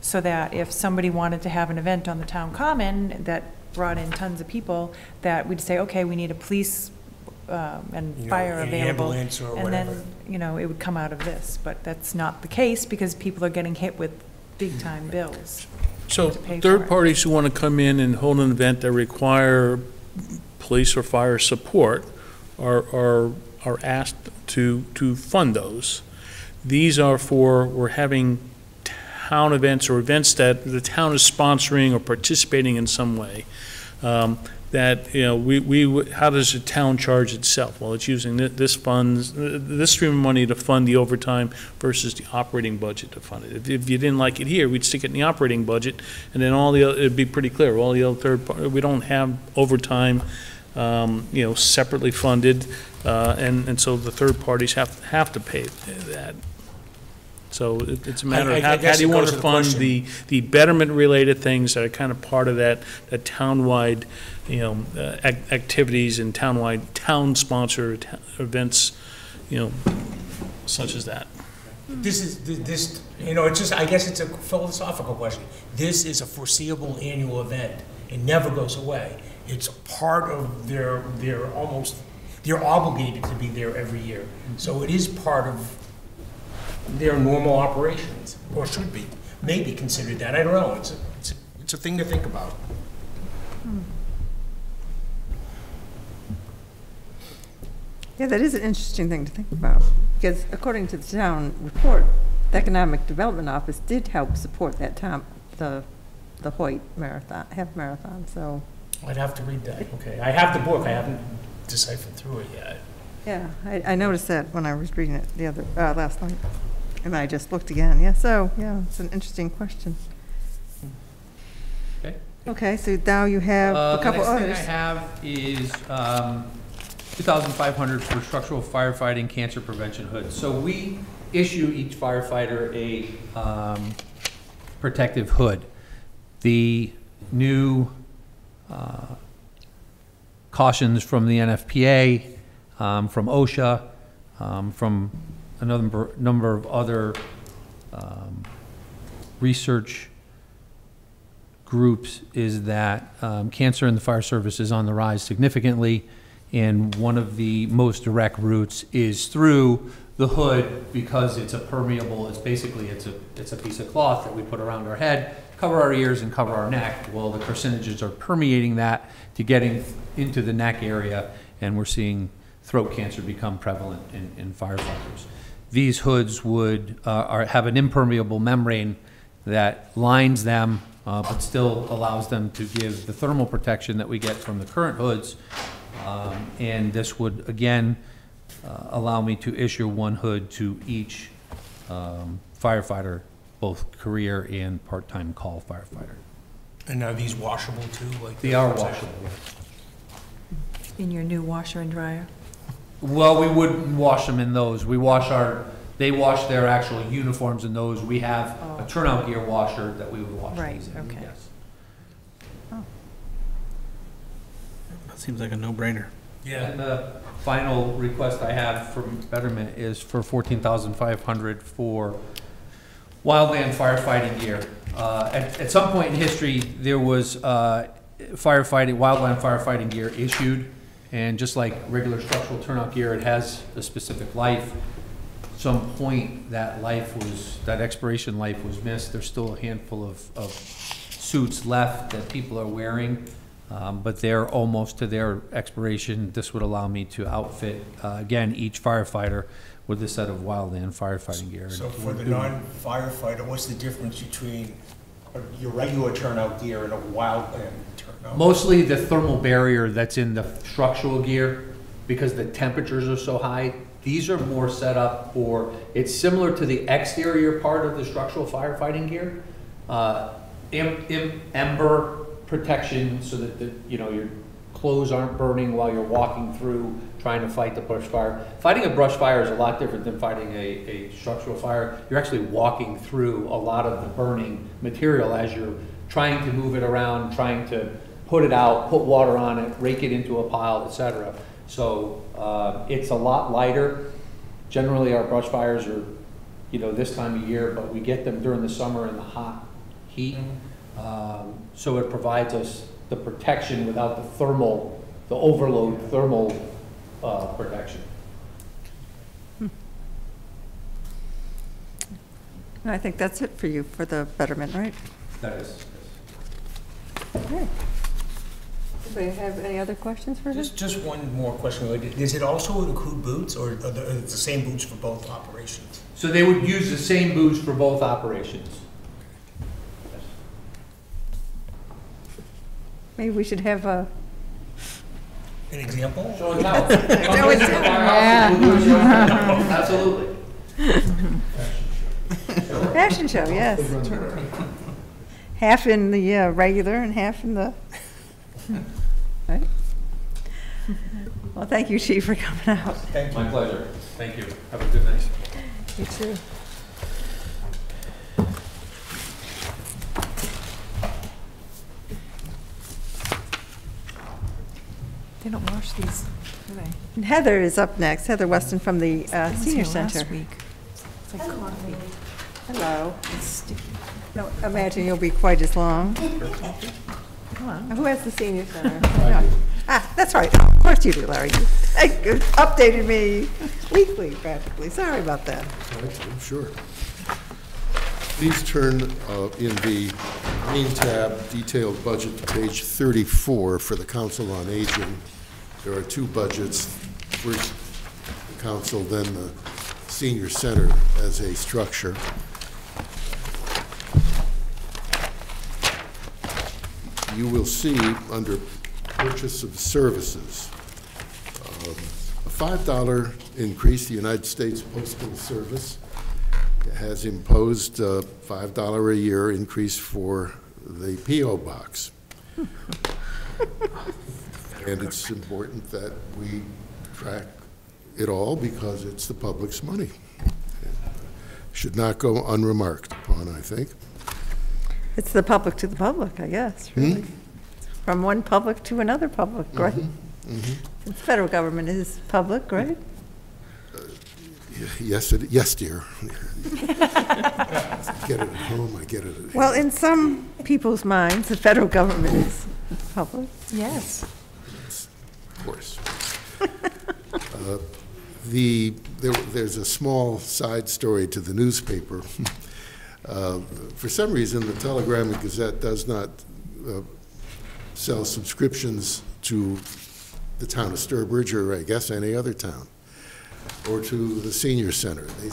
so that if somebody wanted to have an event on the town common that brought in tons of people, that we'd say, okay, we need a police, um, You and know, fire an available. ambulance or And whatever. then, you know, it would come out of this, but that's not the case, because people are getting hit with big-time bills. So to pay for third it. parties who want to come in and hold an event that require police or fire support are, are, are asked to, to fund those. These are for, we're having town events or events that the town is sponsoring or participating in some way. Um, That, you know, we, we, how does the town charge itself? Well, it's using thi- this funds, this stream of money to fund the overtime versus the operating budget to fund it. If, if you didn't like it here, we'd stick it in the operating budget, and then all the, oth- it'd be pretty clear, all the other third, we don't have overtime, um, you know, separately funded, uh, and, and so the third parties have, have to pay that. So it- it's a matter I- of I how, how do you want to to fund the, the betterment-related things that are kind of part of that, that townwide, you know, uh, ac- activities and townwide, town-sponsored events, you know, such as that. This is, this, you know, it's just, I guess it's a philosophical question. This is a foreseeable annual event. It never goes away. It's part of their, their almost, they're obligated to be there every year. So it is part of their normal operations, or should be, maybe considered that. I don't know. It's, a- it's, a- it's a thing to think about. Yeah, that is an interesting thing to think about, because according to the town report, the Economic Development Office did help support that time, the, the Hoyt Marathon, half marathon, so, I'd have to read that, okay. I have the book, I haven't deciphered through it yet. yeah, I, I noticed that when I was reading it the other, uh, last night. And I just looked again, yeah, so, yeah, it's an interesting question. Okay. Okay, so now you have Uh, a couple The others. next thing I have is um, 2,500 for structural firefighting cancer prevention hood. So we issue each firefighter a um, protective hood. The new uh, cautions from the NFPA, um, from OSHA, um, from a number, number of other um, research groups is that um, cancer in the fire service is on the rise significantly, and one of the most direct routes is through the hood because it's a permeable, it's basically, it's a, it's a piece of cloth that we put around our head, cover our ears and cover our neck. Well, the carcinogens are permeating that to getting into the neck area, and we're seeing throat cancer become prevalent in, in firefighters. These hoods would, uh, are, have an impermeable membrane that lines them, uh, but still allows them to give the thermal protection that we get from the current hoods. Um, And this would, again, uh, allow me to issue one hood to each um, firefighter, both career and part-time call firefighter. And are these washable too? like They the- are washable. In your new washer and dryer. Well, we wouldn't wash them in those. We wash our, they wash their actual uniforms in those. We have a Oh. turnout gear washer that we would wash Right, these in, okay. yes. That seems like a no-brainer. Yeah. And the final request I have from Betterment is for fourteen thousand five hundred for wildland firefighting gear. Uh, at, at some point in history, there was, uh, firefighting, wildland firefighting gear issued, and just like regular structural turnout gear, it has a specific life. Some point, that life was, that expiration life was missed. There's still a handful of, of suits left that people are wearing. Um, But they're almost to their expiration. This would allow me to outfit, uh, again, each firefighter with a set of wildland firefighting gear. So for the non-firefighter, what's the difference between your regular turnout gear and a wildland turnout? Mostly the thermal barrier that's in the structural gear, because the temperatures are so high. These are more set up for, it's similar to the exterior part of the structural firefighting gear. Uh, em- em- Ember protection so that the, you know, your clothes aren't burning while you're walking through trying to fight the brush fire. Fighting a brush fire is a lot different than fighting a, a structural fire. You're actually walking through a lot of the burning material as you're trying to move it around, trying to put it out, put water on it, rake it into a pile, etc. So, uh, it's a lot lighter. Generally, our brush fires are, you know, this time of year, but we get them during the summer in the hot heat. Um, So it provides us the protection without the thermal, the overload thermal uh, protection. I think that's it for you, for the betterment, right? That is. Okay. Anybody have any other questions for him? Just, just one more question. Does it also include boots, or are the, are the same boots for both operations? So they would use the same boots for both operations. Maybe we should have a, An example? Show and tell. (laughs) Show and tell. Absolutely. fashion show, yes. Half in the uh, regular and half in the, right? Well, thank you, Chief, for coming out. Thank you. My pleasure. Thank you. Have a good night. You too. They don't wash these, do they? And Heather is up next, Heather Weston from the uh, I was Senior here last Center. week. It's like coffee. Hello. It's sticky. Don't imagine you'll be quite as long. Come on. Who has the Senior Center? (laughs) No. Ah, that's right, of course you do, Larry. You updated me weekly practically, sorry about that. I'm sure. Please turn uh, in the main tab, detailed budget, to page 34 for the Council on Aging. There are two budgets, first the council, then the senior center as a structure. You will see under purchase of services, um, a $5 increase, the United States Postal Service has imposed a $5 a year increase for the PO box. And it's important that we track it all because it's the public's money. It Should not go unremarked upon, I think. It's the public to the public, I guess, hmm? really. From one public to another public, mm-hmm, right? Mm-hmm. The federal government is public, right? Uh, yes, it, yes, dear. I (laughs) Get it at home, I get it at Well, in some people's minds, the federal government is public. Yes. Course. Uh, (laughs) The, there- there's a small side story to the newspaper. Uh, For some reason, the Telegram and Gazette does not uh, sell subscriptions to the town of Sturbridge, or I guess any other town, or to the senior center. They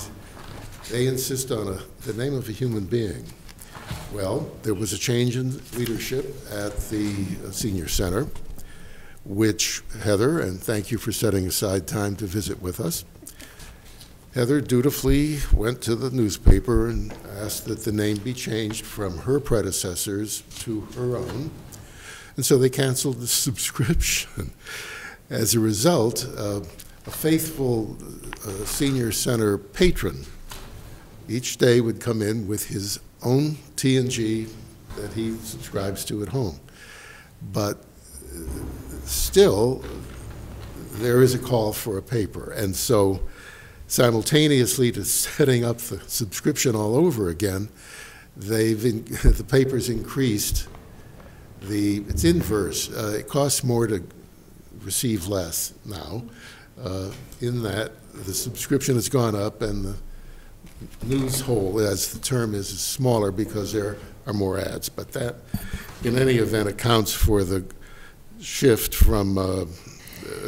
They insist on a, the name of a human being. Well, there was a change in leadership at the uh, senior center, which Heather, and thank you for setting aside time to visit with us. Heather dutifully went to the newspaper and asked that the name be changed from her predecessors to her own. And so they canceled the (laughs) subscription. As a result, uh, a faithful uh, senior center patron each day would come in with his own T&G that he subscribes to at home. But uh, still, there is a call for a paper. And so simultaneously to setting up the subscription all over again, they've, in- (laughs) the paper's increased. The, it's inverse. Uh, It costs more to receive less now, uh, in that the subscription has gone up and the news hole, as the term is, is smaller because there are more ads. But that, in any event, accounts for the shift from uh,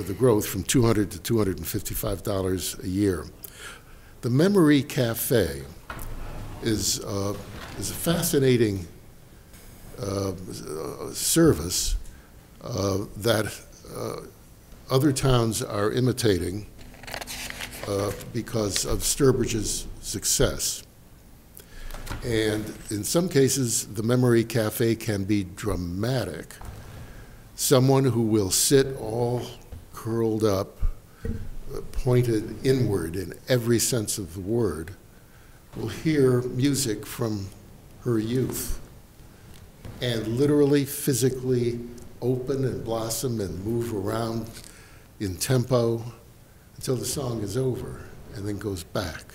the growth from 200 to 255 dollars a year. The Memory Cafe is uh, is a fascinating uh, service uh, that uh, other towns are imitating uh, because of Sturbridge's success. And in some cases, the Memory Cafe can be dramatic. Someone who will sit all curled up, pointed inward in every sense of the word, will hear music from her youth and literally, physically open and blossom and move around in tempo until the song is over and then goes back.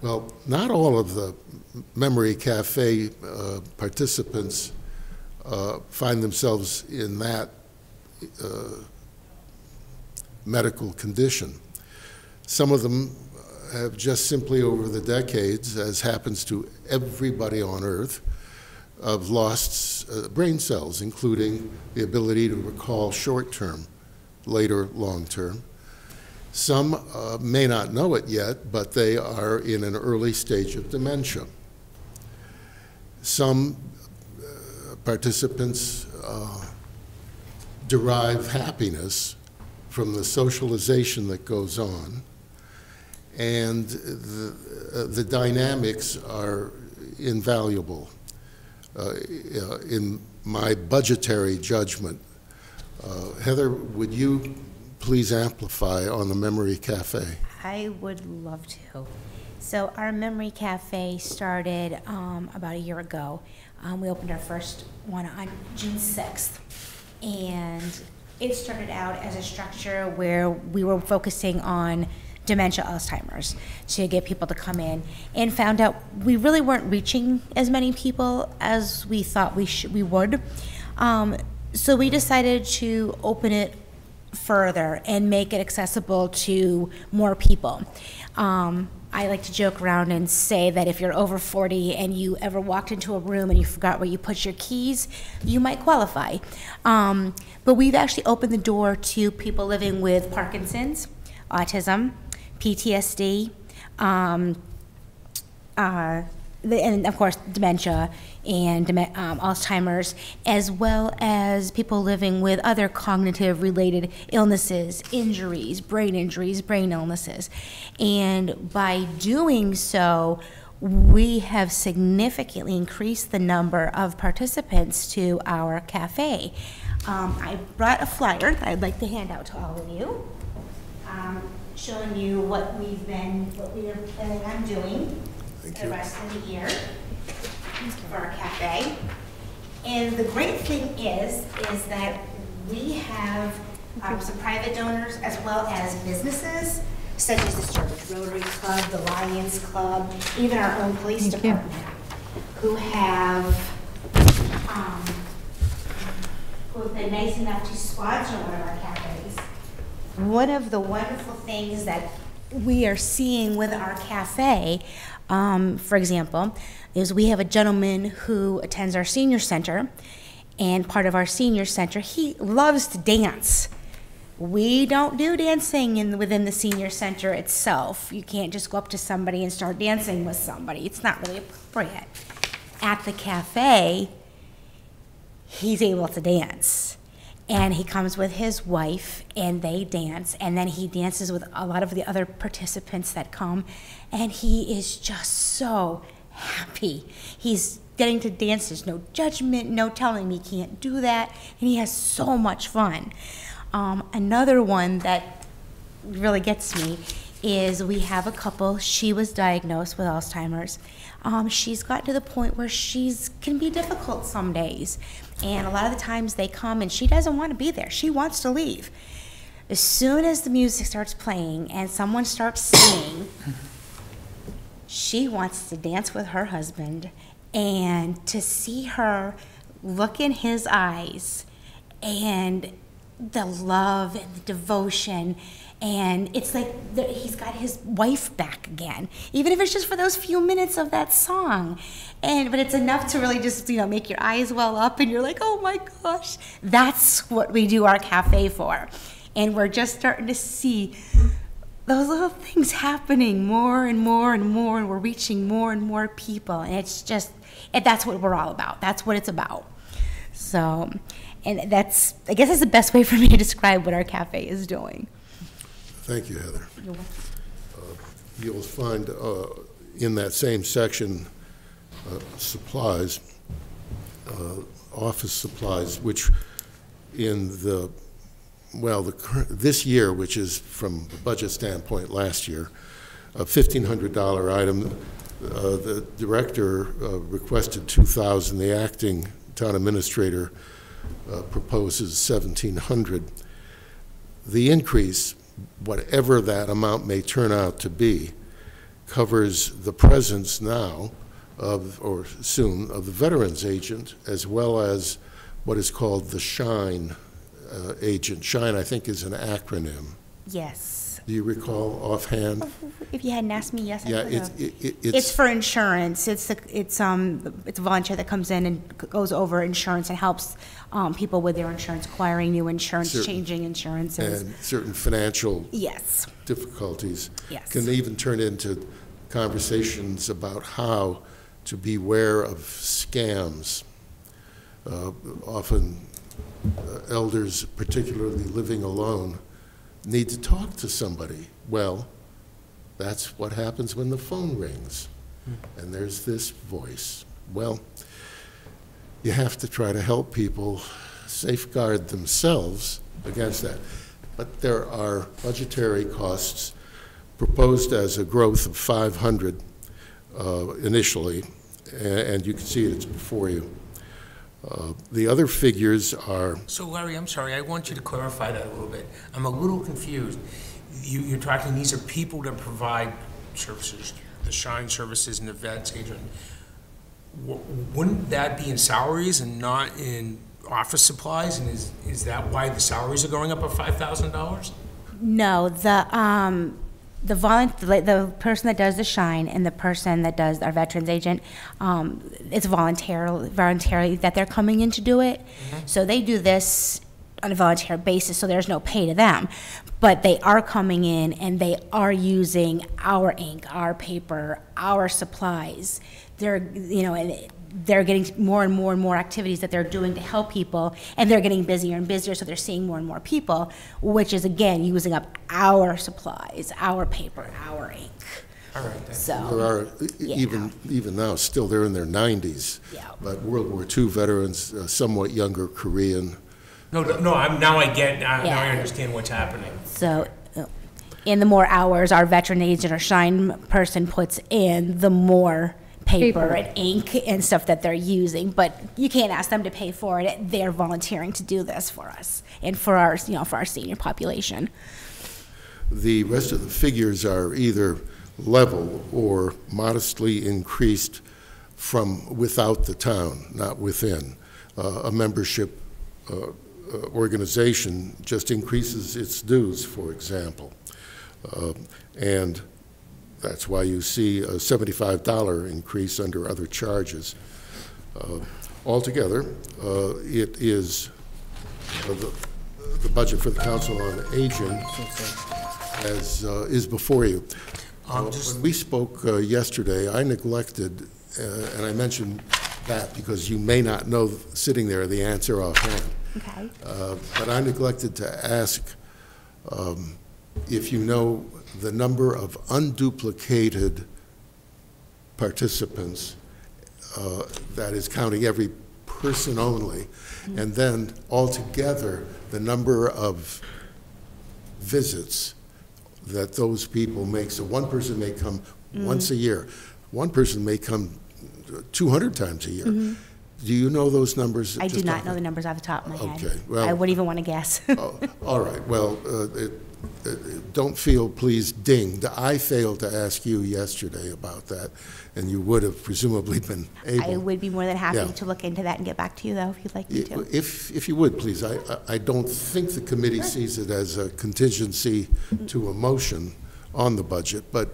Well, not all of the Memory Cafe uh, participants find themselves in that uh, medical condition. Some of them have just simply over the decades, as happens to everybody on Earth, have lost uh, brain cells, including the ability to recall short term, later long term. Some uh, may not know it yet, but they are in an early stage of dementia. Some uh, participants uh, derive happiness from the socialization that goes on, and the, uh, the dynamics are invaluable. Uh, in my budgetary judgment, uh, Heather, would you please amplify on the Memory Cafe? I would love to. So our Memory Cafe started um, about a year ago. Um, we opened our first one on June 6th. And it started out as a structure where we were focusing on dementia Alzheimer's to get people to come in and found out we really weren't reaching as many people as we thought we, sh- we would. Um, so we decided to open it further and make it accessible to more people. Um, I like to joke around and say that if you're over 40 and you ever walked into a room and you forgot where you put your keys, you might qualify. Um, but we've actually opened the door to people living with Parkinson's, autism, PTSD, um, uh, and of course dementia and um, Alzheimer's, as well as people living with other cognitive related illnesses, injuries, brain injuries, brain illnesses. And by doing so, we have significantly increased the number of participants to our cafe. Um, I brought a flyer that I'd like to hand out to all of you, um, showing you what we've been, what we are planning on doing the rest of the year for our cafe. And the great thing is, is that we have um, some private donors as well as businesses, such as the Sturbridge Rotary Club, the Lions Club, even our own police department, who have, um, who have been nice enough to sponsor one of our cafes. One of the wonderful things that we are seeing with our cafe, um, for example, is we have a gentleman who attends our senior center, and part of our senior center, he loves to dance. We don't do dancing in within the senior center itself. You can't just go up to somebody and start dancing with somebody. It's not really appropriate. At the cafe, he's able to dance. And he comes with his wife and they dance. And then he dances with a lot of the other participants that come. And he is just so happy. He's getting to dance. There's no judgment, no telling me can't do that. And he has so much fun. Um, another one that really gets me is we have a couple. She was diagnosed with Alzheimer's. Um, she's gotten to the point where she's can be difficult some days, and a lot of the times they come and she doesn't want to be there. She wants to leave. As soon as the music starts playing and someone starts singing, she wants to dance with her husband, and to see her look in his eyes and the love and the devotion. And it's like the, he's got his wife back again, even if it's just for those few minutes of that song. And but it's enough to really just you know make your eyes well up, and you're like, oh my gosh, that's what we do our cafe for. And we're just starting to see those little things happening more and more and more, and we're reaching more and more people. And it's just, and that's what we're all about. That's what it's about. So, and that's, I guess that's the best way for me to describe what our cafe is doing. Thank you, Heather. Uh, You'll find uh, in that same section, uh, supplies, uh, office supplies, which in the, well, the, this year, which is from a budget standpoint last year, a $1,500 item, uh, the director uh, requested 2,000, the acting town administrator uh, proposes 1,700. The increase, whatever that amount may turn out to be, covers the presence now of, or soon, of the Veterans Agent, as well as what is called the SHINE uh, agent. SHINE, I think, is an acronym. Yes. Do you recall offhand? If you hadn't asked me, yes, I Yeah, it's, it- it- It's it's, for insurance. It's, the- it's, um, it's a volunteer that comes in and goes over insurance and helps, um, people with their insurance, acquiring new insurance, Certain- changing insurances. and certain financial Yes, difficulties. Yes. Can even turn into conversations about how to beware of scams. Uh, Often uh, elders, particularly living alone, need to talk to somebody. Well, that's what happens when the phone rings, and there's this voice. Well, you have to try to help people safeguard themselves against that. But there are budgetary costs proposed as a growth of 500 uh, initially, and you can see it's before you. Uh, The other figures are, So Larry, I'm sorry, I want you to clarify that a little bit. I'm a little confused. You, you're talking, these are people that provide services, the SHINE services and the vets agent. W- Wouldn't that be in salaries and not in office supplies? And is, is that why the salaries are going up by five thousand dollars? no, the, um, the volun, the, the person that does the SHINE and the person that does our veterans agent, um, it's voluntarily, voluntarily that they're coming in to do it. So they do this on a volunteer basis, so there's no pay to them. But they are coming in and they are using our ink, our paper, our supplies. They're, you know, and they're getting more and more and more activities that they're doing to help people, and they're getting busier and busier, so they're seeing more and more people, which is again using up our supplies, our paper, our ink. All right, thank So. there are, Yeah. even, even now, still, they're in their 90s. Yeah. But World War II veterans, uh, somewhat younger Korean, No, no, I'm, now I get, now now I understand what's happening. So, uh, in the more hours our veteran agent or SHINE person puts in, the more paper Paper. and ink and stuff that they're using. But you can't ask them to pay for it. They're volunteering to do this for us and for our, you know, for our senior population. The rest of the figures are either level or modestly increased from without the town, not within. Uh, A membership uh, uh, organization just increases its dues, for example. Uh, And that's why you see a $75 increase under other charges. Uh, Altogether, uh, it is, uh, the the budget for the Council on Aging as, uh, is before you. Um, Uh, just- When we spoke uh, yesterday, I neglected, uh, and I mentioned that because you may not know, sitting there, the answer offhand. Okay. Uh, But I neglected to ask um, if you know the number of unduplicated participants, uh, that is counting every person only, and then altogether, the number of visits that those people make. So one person may come once a year, one person may come 200 times a year. Do you know those numbers? I do not know the numbers off the top of my head. Okay, well- I wouldn't even want to guess. (laughs) Oh, All right, well, uh, it- uh, don't feel please dinged. I failed to ask you yesterday about that, and you would have presumably been able. I would be more than Yeah. happy to look into that and get back to you, though, if you'd like me to. If, if you would, please, I, I- I don't think the committee sees it as a contingency to a motion on the budget, but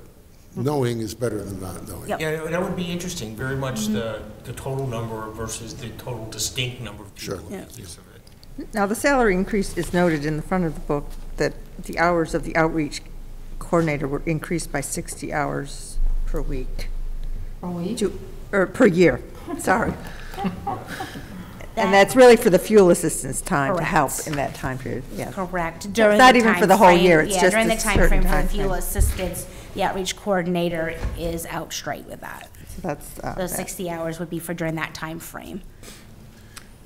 knowing is better than not knowing. Yep. Yeah, that would be interesting, very much the, the total number versus the total distinct number of Sure. people. Yes, of it. Now, the salary increase is noted in the front of the book that the hours of the outreach coordinator were increased by 60 hours per week, Per week? to, or per year, (laughs) sorry. And that's really for the fuel assistance time to help Correct. in that time period, yeah. Correct. During not the even for the whole timeframe- year, it's yeah, just during a the certain timeframe for the timeframe. fuel assistance, the outreach coordinator is out straight with that. So that's, uh, Those that. 60 hours would be for during that time frame.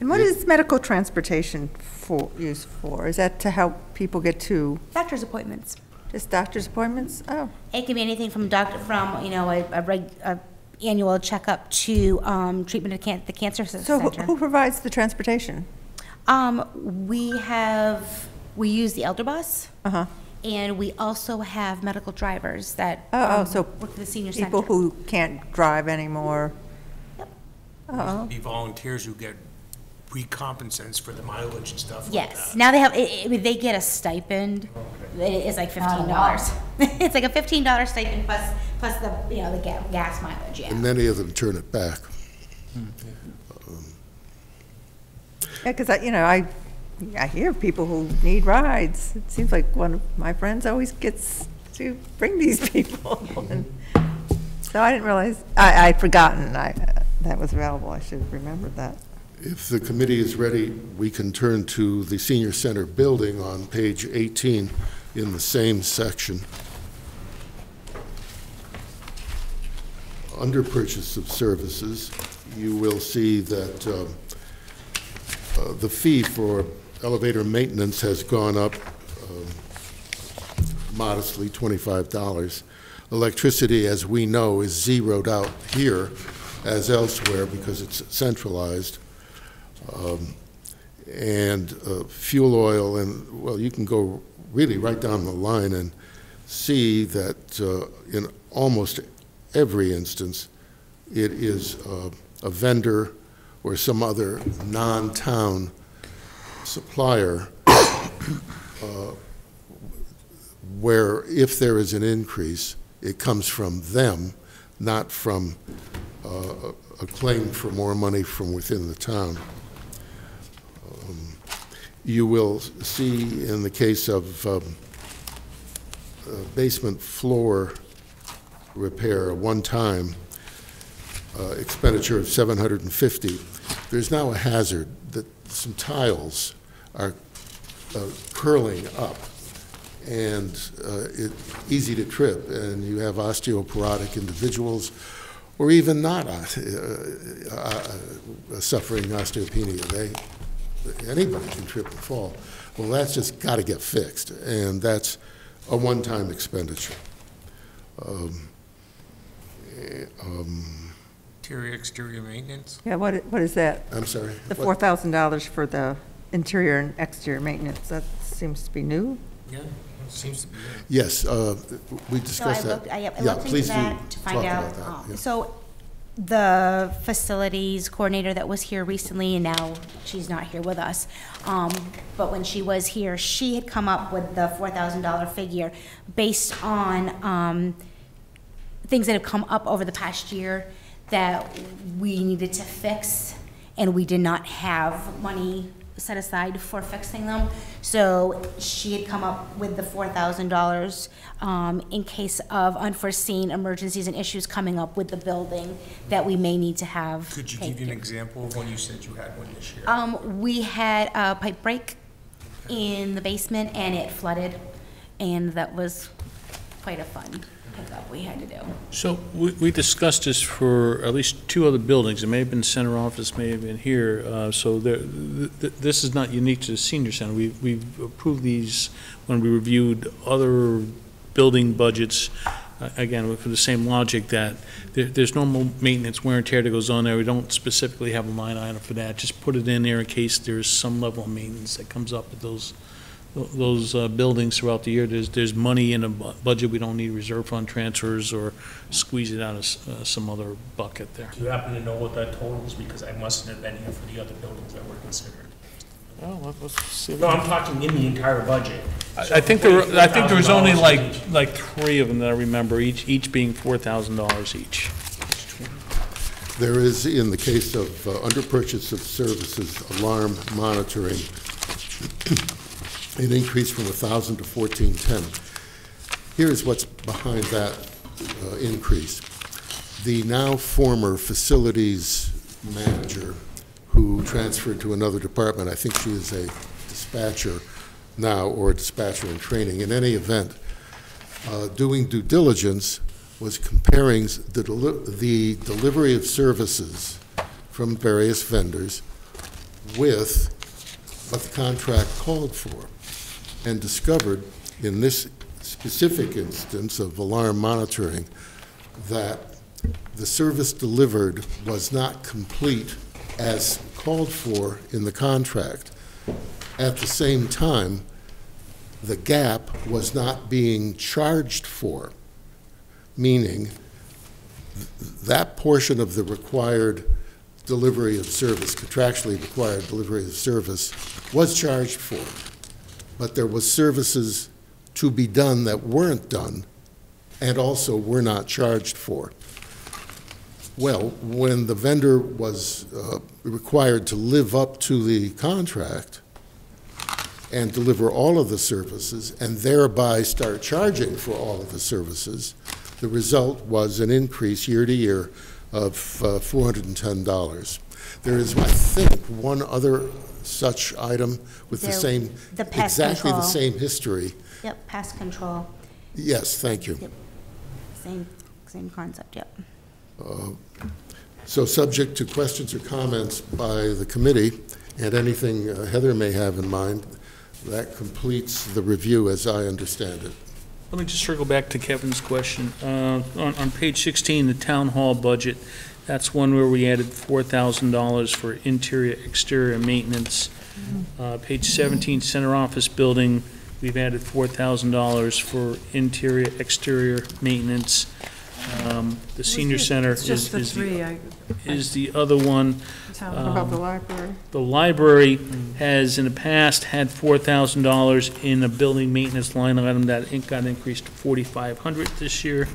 And what is medical transportation for, used for? Is that to help people get to Doctor's appointments. just doctor's appointments? Oh, It can be anything from doctor, from, you know, a, a reg, a annual checkup to, um, treatment of can, the cancer c- so who- center. who provides the transportation? Um, we have, we use the elder bus, Uh-huh. and we also have medical drivers that. Oh, oh, um, so Work for the senior center. People who can't drive anymore? Uh-oh. Be volunteers who get recompensants for the mileage and stuff like that. Yes, now they have, it, it, they get a stipend, it is like fifteen oh, dollars. (laughs) It's like a fifteen dollar stipend plus, plus the, you know, the ga- gas mileage, yeah. And many of them turn it back. Yeah, because I, you know, I, I hear of people who need rides. It seems like one of my friends always gets to bring these (laughs) people. And So I didn't realize, I, I'd forgotten I, uh, that was available. I should have remembered that. If the committee is ready, we can turn to the senior center building on page 18 in the same section. Under purchase of services, you will see that um, uh, the fee for elevator maintenance has gone up um, modestly, $25. Electricity, as we know, is zeroed out here as elsewhere because it's centralized. Um, And uh, fuel oil, and, well, you can go really right down the line and see that uh, in almost every instance, it is uh, a vendor or some other non-town supplier (coughs) uh, where if there is an increase, it comes from them, not from uh, a claim for more money from within the town. You will see in the case of um, basement floor repair, a one-time uh, expenditure of 750, there's now a hazard that some tiles are uh, curling up, and uh, it, easy to trip, and you have osteoporotic individuals, or even not uh, uh, uh, suffering osteopenia. They, anybody can trip and fall. Well, that's just got to get fixed, and that's a one-time expenditure. Um, eh, um, Interior, exterior maintenance? Yeah, what, what is that? I'm sorry? The what? $4,000 for the interior and exterior maintenance, that seems to be new? Yeah, seems to be. Yes, uh, we So I discussed that. looked, I I Yeah, looked into please do that to find talk out. that, um, yeah. So the facilities coordinator that was here recently, and now she's not here with us, um, but when she was here, she had come up with the four thousand dollar figure based on, um, things that have come up over the past year that we needed to fix, and we did not have money set aside for fixing them. So she had come up with the four thousand dollars um, in case of unforeseen emergencies and issues coming up with the building that we may need to have. Could you give you an example of when you said you had one this year? Um, we had a pipe break in the basement and it flooded, and that was quite a fun pickup we had to do. So we, we discussed this for at least two other buildings. It may have been center office, may have been here. Uh, so there, th- th- this is not unique to the senior center. We, we've approved these when we reviewed other building budgets. Uh, Again, for the same logic that there, there's normal maintenance wear and tear that goes on there. We don't specifically have a line item for that. Just put it in there in case there's some level of maintenance that comes up with those, tho- those uh, buildings throughout the year. There's, there's money in a bu- budget, we don't need reserve fund transfers or squeeze it out of s- uh, some other bucket there. Do you happen to know what that totals? Because I mustn't have been here for the other buildings that were considered. Well, let's see. No, I'm talking in the entire budget. I I think there, were- I think there was only $44,000 like, each. like three of them that I remember, each, each being four thousand dollars each. There is, in the case of uh, under purchase of services, alarm monitoring, an increase from 1,000 to 1,410. Here's what's behind that uh, increase. The now former facilities manager, who transferred to another department, I think she is a dispatcher now, or a dispatcher in training. In any event, uh, doing due diligence was comparing the deli- the delivery of services from various vendors with what the contract called for, and discovered in this specific instance of alarm monitoring that the service delivered was not complete as called for in the contract. At the same time, the gap was not being charged for, meaning th- that portion of the required delivery of service, contractually required delivery of service, was charged for, but there was services to be done that weren't done and also were not charged for. Well, when the vendor was uh, required to live up to the contract, and deliver all of the services, and thereby start charging for all of the services, the result was an increase year to year of uh, $410. There is, I think, one other such item with the same, the pest exactly the same history. Yep, pest control, Yes, thank you. Yep. same, same concept, yep. So subject to questions or comments by the committee, and anything uh, Heather may have in mind, that completes the review as I understand it. Let me just circle back to Kevin's question. Uh, On, on page 16, the town hall budget, that's one where we added $4,000 for interior, exterior maintenance. Uh, Page 17, center office building, we've added $4,000 for interior, exterior maintenance. Um, The senior center It's is, just the is three, the, I, is the other one. what about the Um, library? The library has in the past had four thousand dollars in a building maintenance line item that it got increased to forty-five hundred this year.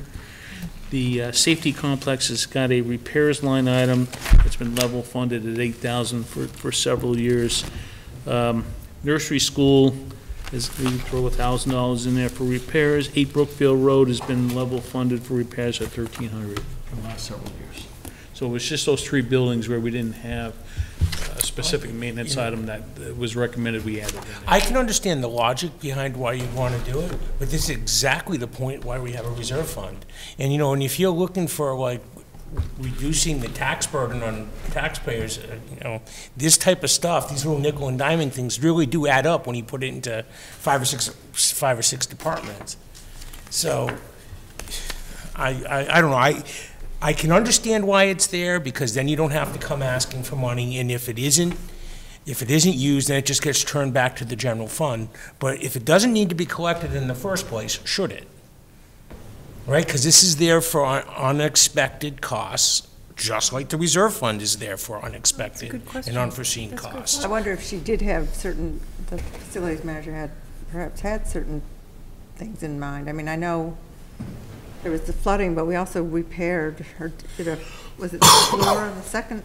The uh, safety complex has got a repairs line item that's been level funded at eight thousand for, for several years. Um, Nursery school is, we throw a thousand dollars in there for repairs. Eight Brookfield Road has been level funded for repairs at thirteen hundred in the last several years. So it was just those three buildings where we didn't have a specific maintenance item that that was recommended we added in there. I can understand the logic behind why you'd want to do it, but this is exactly the point why we have a reserve fund. And, you know, and if you're looking for like reducing the tax burden on taxpayers, uh, you know, this type of stuff, these little nickel and diamond things really do add up when you put it into five or six, five or six departments. So, I, I, I don't know, I, I can understand why it's there, because then you don't have to come asking for money, and if it isn't, if it isn't used, then it just gets turned back to the general fund. But if it doesn't need to be collected in the first place, should it? Right, because this is there for un- unexpected costs, just like the reserve fund is there for unexpected good and unforeseen That's costs. I wonder if she did have certain, the facilities manager had, perhaps had certain things in mind. I mean, I know there was the flooding, but we also repaired, or did a, was it the floor on the second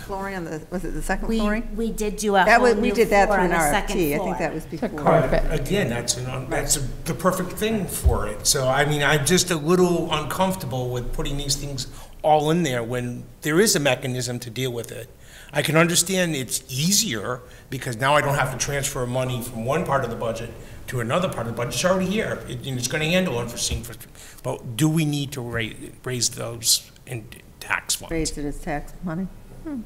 flooring on the, was it the second We, flooring? we did do a That whole was, we new did that floor through on an the second RFP. I floor. think that was before. But Again, that's, an- that's the perfect thing for it. So, I mean, I'm just a little uncomfortable with putting these things all in there when there is a mechanism to deal with it. I can understand it's easier, because now I don't have to transfer money from one part of the budget to another part of the budget. It's already here, It- and it's gonna handle unforeseen, fr- but do we need to raise, raise those in tax funds? Raised it as tax money. Hmm.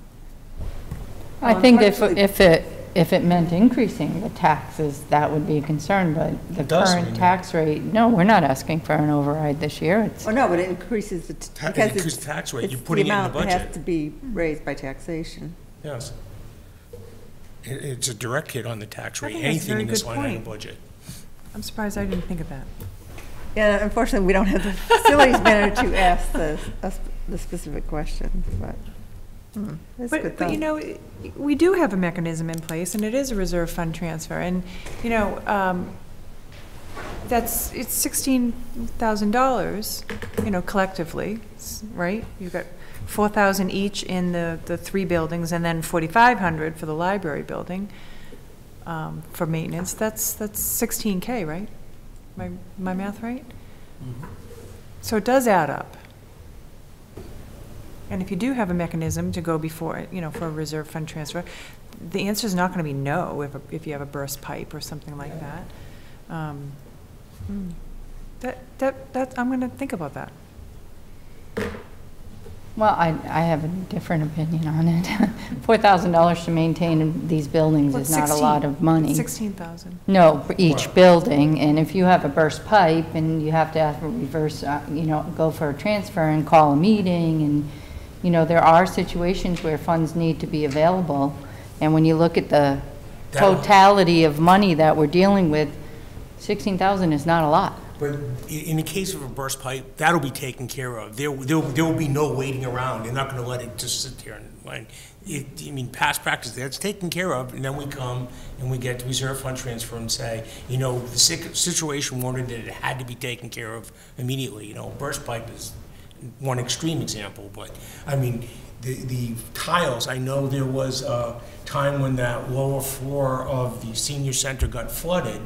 I think if, if it, if it meant increasing the taxes, that would be a concern, but the It does current mean- tax rate, no, we're not asking for an override this year. It's, Oh, no, but it increases the, t- Ta- it because increases it's, the tax rate. it's You're putting it in the amount that has budget. to be raised by taxation. Yes. It- It's a direct hit on the tax I rate, think that's a anything very in this good line item point. budget. I'm surprised I didn't think of that. Yeah, unfortunately, we don't have the facilities manager to ask the, us the specific questions, but, hmm, that's a good But, but you know, we do have a mechanism in place, and it is a reserve fund transfer, and, you know, um, that's, it's sixteen thousand dollars, you know, collectively, right? You've got four thousand each in the, the three buildings, and then forty-five hundred for the library building, um, for maintenance, that's, that's sixteen K, right? My, my math right? So it does add up. And if you do have a mechanism to go before, it, you know, for a reserve fund transfer, the answer is not going to be no if, a- if you have a burst pipe or something like that. Um, hmm. That, that, that, I'm going to think about that. Well, I, I have a different opinion on it. (laughs) $4,000 to maintain these buildings Well, is it's not a lot of money. Sixteen thousand. No, for each building, and if you have a burst pipe and you have to have a reverse, uh, you know, go for a transfer and call a meeting, and, you know, there are situations where funds need to be available, and when you look at the totality of money that we're dealing with, 16,000 is not a lot. But in the case of a burst pipe, that'll be taken care of. There, there, there will be no waiting around. They're not gonna let it just sit there and, and, it, I mean, past practice, that's taken care of, and then we come and we get reserve fund transfer and say, you know, the situation warranted that it had to be taken care of immediately, you know, burst pipe is one extreme example, but, I mean, the, the tiles, I know there was a time when that lower floor of the senior center got flooded,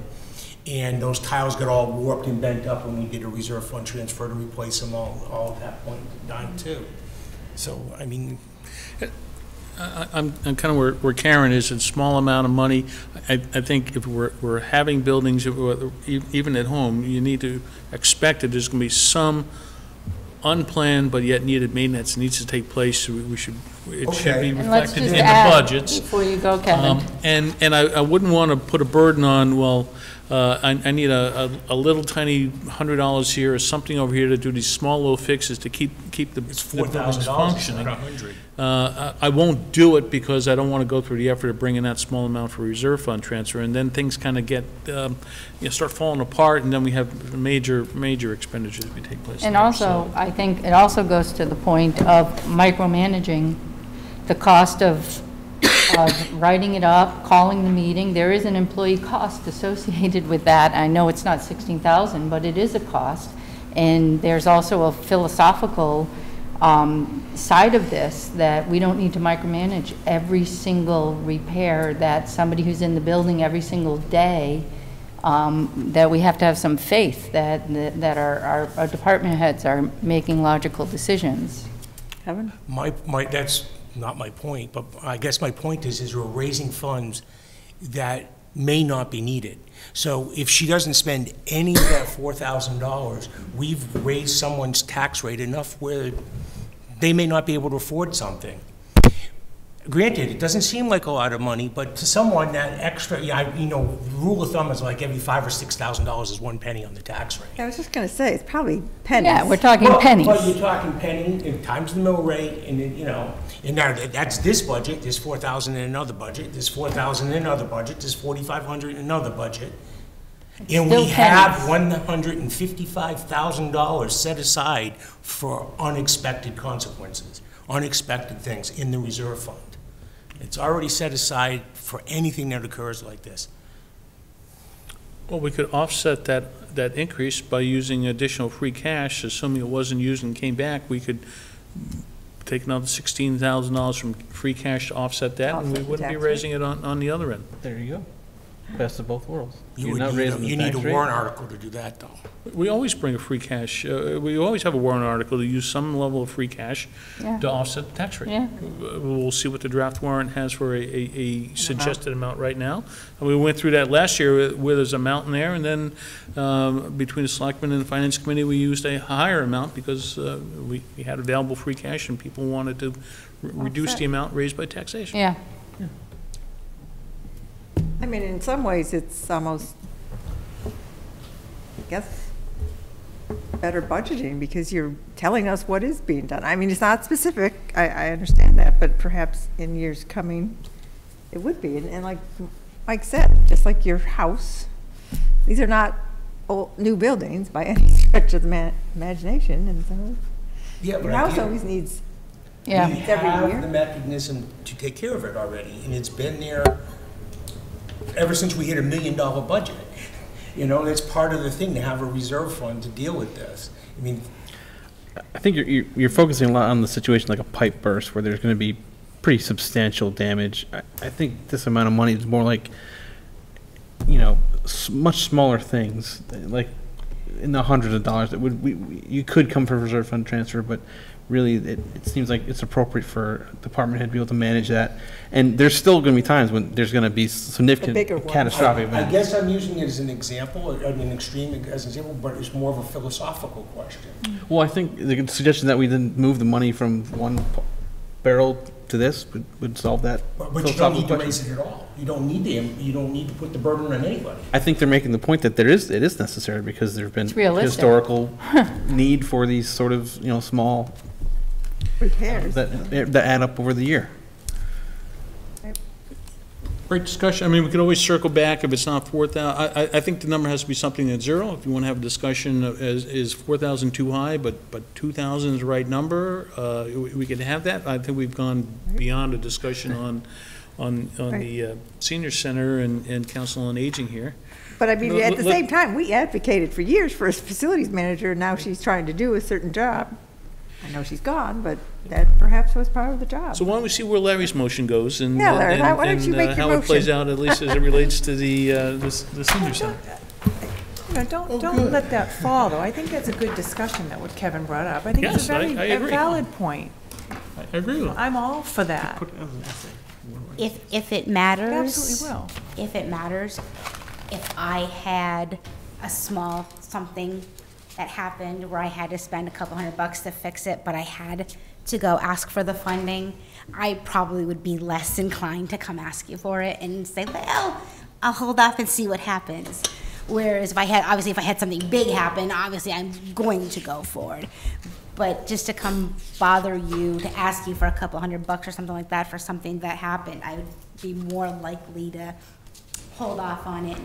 and those tiles got all warped and bent up, and we did a reserve fund transfer to replace them all, all at that point in time too. So, I mean, I- I'm, I'm kind of where, where Karen is, a small amount of money. I, I think if we're, we're having buildings, even at home, you need to expect that there's going to be some unplanned but yet needed maintenance needs to take place. We we should, it should Okay. be And let's reflected just in the add, budgets. before you go, Kevin, Um, And, and I, I wouldn't want to put a burden on, well, uh, I, I need a, a a little tiny hundred dollars here or something over here to do these small little fixes to keep, keep the it's the four buildings thousand dollars, functioning. not a hundred. Uh, I I won't do it because I don't want to go through the effort of bringing that small amount for reserve fund transfer, and then things kind of get, um, you know, start falling apart, and then we have major, major expenditures that take place. And there, also, so- I think it also goes to the point of micromanaging the cost of, of writing it up, calling the meeting. There is an employee cost associated with that. I know it's not 16,000, but it is a cost. And there's also a philosophical um, side of this, that we don't need to micromanage every single repair that somebody who's in the building every single day um, that we have to have some faith that, that our, our- our department heads are making logical decisions. Kevin? My, my, that's not my point, but I guess my point is, is we're raising funds that may not be needed. So if she doesn't spend any of that four thousand dollars, we've raised someone's tax rate enough where they may not be able to afford something. Granted, it doesn't seem like a lot of money, but to someone, that extra, yeah, I- you know, rule of thumb is like every five or six thousand dollars is one penny on the tax rate. I was just going to say, it's probably pennies. Yeah, we're talking Well, pennies. But you're talking penny, and times the mill rate, and then, you know, and now, that's this budget, there's four thousand in another budget, there's four thousand in another budget, there's forty-five hundred in another budget. And Still we have one hundred and fifty-five thousand dollars set aside for unexpected consequences, unexpected things in the reserve fund. It's already set aside for anything that occurs like this. Well, we could offset that, that increase by using additional free cash, assuming it wasn't used and came back, we could take another sixteen thousand dollars from free cash to offset that, and we Offset the wouldn't be tax rate. raising it on, on the other end. There you go. Best of both worlds. You You're would not need, a- raising the you need tax a rate. warrant article to do that, though. We always bring a free cash, uh, we always have a warrant article to use some level of free cash Yeah. to offset the tax rate. Yeah. Uh, We'll see what the draft warrant has for a, a, a suggested amount right now. And we went through that last year where there's a mountain there, and then, um, between the selectmen and the finance committee, we used a higher amount because, uh, we, we had available free cash and people wanted to re- reduce Offset. the amount raised by taxation. Yeah, I mean, in some ways, it's almost, I guess, better budgeting because you're telling us what is being done. I mean, it's not specific, I, I understand that, but perhaps in years coming, It would be, and, and like Mike said, just like your house, these are not old, new buildings by (laughs) any stretch of the ma- imagination, and so Yeah, your house always needs, Yeah. We every have year? the mechanism to take care of it already, and it's been there ever since we hit a million-dollar budget. You know, that's part of the thing, to have a reserve fund to deal with this. I mean, I think you're, you're, you're focusing a lot on the situation like a pipe burst where there's going to be pretty substantial damage. I, I think this amount of money is more like, you know, much smaller things, like in the hundreds of dollars that would, we, we- you could come for reserve fund transfer, but really it, it seems like it's appropriate for department head to be able to manage that. And there's still going to be times when there's going to be significant ones. catastrophic I events. guess I'm using it as an example, I mean, extreme as an example, but it's more of a philosophical question. Well, I think the suggestion that we then move the money from one barrel to this would, would solve that But but you don't philosophical need to question. raise it at all. You don't need to, you don't need to put the burden on anybody. I think they're making the point that there is, it is necessary because there've been It's historical (laughs) need for these sort of, you know, small, repairs. that, that add up over the year. Great discussion. I mean, we could always circle back if it's not 4,000. I, I, I think the number has to be something that's zero. If you want to have a discussion, of is, is 4,000 too high, but, but 2,000 is the right number, uh, we, we could have that. I think we've gone beyond a discussion on, on, on the uh, senior center and, and council on aging here. But I mean, Let- at the let- same time, we advocated for years for a facilities manager, and now she's trying to do a certain job. I know she's gone, but that perhaps was part of the job. So why don't we see where Larry's motion goes and, Yeah, Larry, and- why- why don't and, you uh, make your how it plays motion? out, at least as it relates to the, uh, the s- the senior center. You know, don't, don't let that fall, though. I think that's a good discussion that what Kevin brought up. I think it's a Yes, I- very, I a agree. valid point. I agree with him. I'm all for that. If, if it matters. Absolutely will. If it matters, if I had a small something that happened where I had to spend a couple hundred bucks to fix it, but I had to go ask for the funding, I probably would be less inclined to come ask you for it and say, well, I'll hold off and see what happens. Whereas if I had, obviously if I had something big happen, obviously I'm going to go forward. But just to come bother you, to ask you for a couple hundred bucks or something like that for something that happened, I would be more likely to hold off on it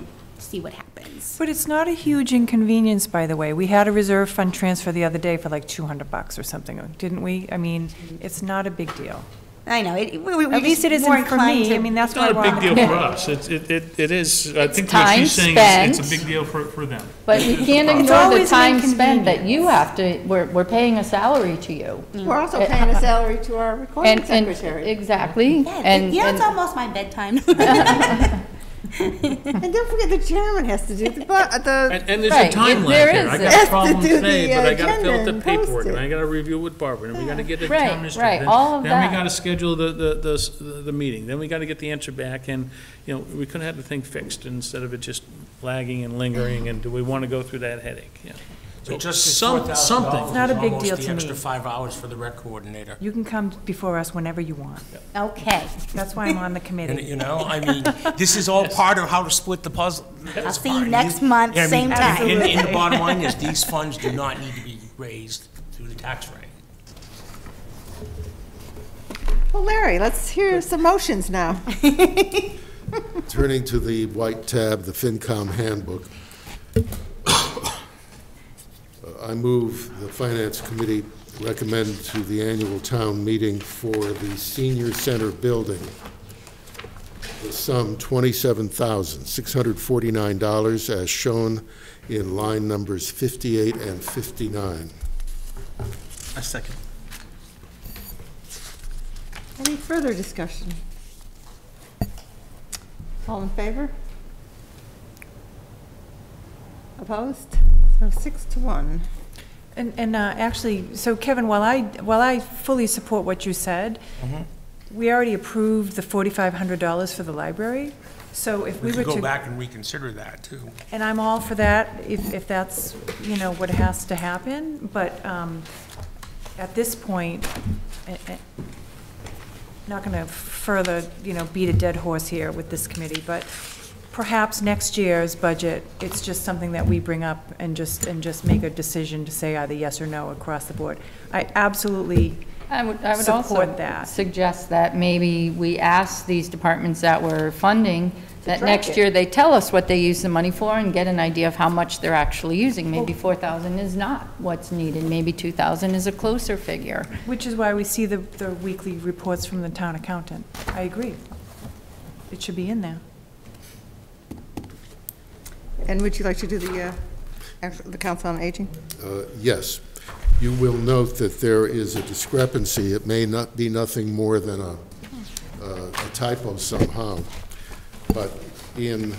see what happens. But it's not a huge inconvenience, by the way. We had a reserve fund transfer the other day for like 200 bucks or something, didn't we? I mean, it's not a big deal. I know, it, we, we- At least it just more isn't for me. to. I mean, that's It's why not a big deal for us. It's, it, it it is, I It's think what she's time saying is, it's a big deal for, for them. But we can't It's ignore the time spent that you have to, we're, we're paying a salary to you. Mm. We're also eh, paying a (laughs) salary to our recording And, and, secretary. exactly, Yeah, and, yeah, it's and, almost my bedtime. (laughs) (laughs) (laughs) And don't forget, the chairman has to do the, bu- uh, the, And, and there's a Right, time it- there lag here. I is. got Has a to problem do today, the but I gotta fill out agenda the and post paperwork, and it. I gotta review with Barbara, and we gotta get the Right, town administrator. right, then- all of Then that. we gotta schedule the, the, the, s- the meeting, then we gotta get the answer back, and, you know, we couldn't have the thing fixed instead of it just lagging and lingering, and do we wanna go through that headache, yeah. So But just this some- four thousand something. It's not a is big almost deal the to me. extra five hours for the rec coordinator. You can come before us whenever you want. Okay, That's why I'm on the (laughs) And, committee. you know, I mean, this is all part of how to split the puzzle. I'll see you next month, Yeah, I mean, same time. And, and the bottom line is, (laughs) these funds do not need to be raised through the tax rate. well, Larry, let's hear some motions now. Turning to the white tab, the FinCom handbook, (laughs) uh, I move the Finance Committee recommend to the annual town meeting for the senior center building the sum $27,649 as shown in line numbers 58 and 59. A second. Any further discussion? All in favor? Opposed? So six to one. And, and uh, actually, so Kevin, while I, while I fully support what you said, we already approved the $4,500 for the library. So if we We were could go to, back and reconsider that, too. and I'm all for that, if, if that's, you know, what has to happen, but um, at this point, eh, eh, not going to further, you know, beat a dead horse here with this committee, but perhaps next year's budget, it's just something that we bring up and just, and just make a decision to say either yes or no across the board. I absolutely I would, I would support also that. suggest that maybe we ask these departments that we're funding, that track next it. year they tell us what they use the money for and get an idea of how much they're actually using. Maybe 4,000 is not what's needed, maybe 2,000 is a closer figure. Which is why we see the, the weekly reports from the town accountant. I agree. It should be in there. And would you like to do the, uh, the Council on Aging? Uh, Yes. You will note that there is a discrepancy. It may not be nothing more than a uh, a typo somehow, but in,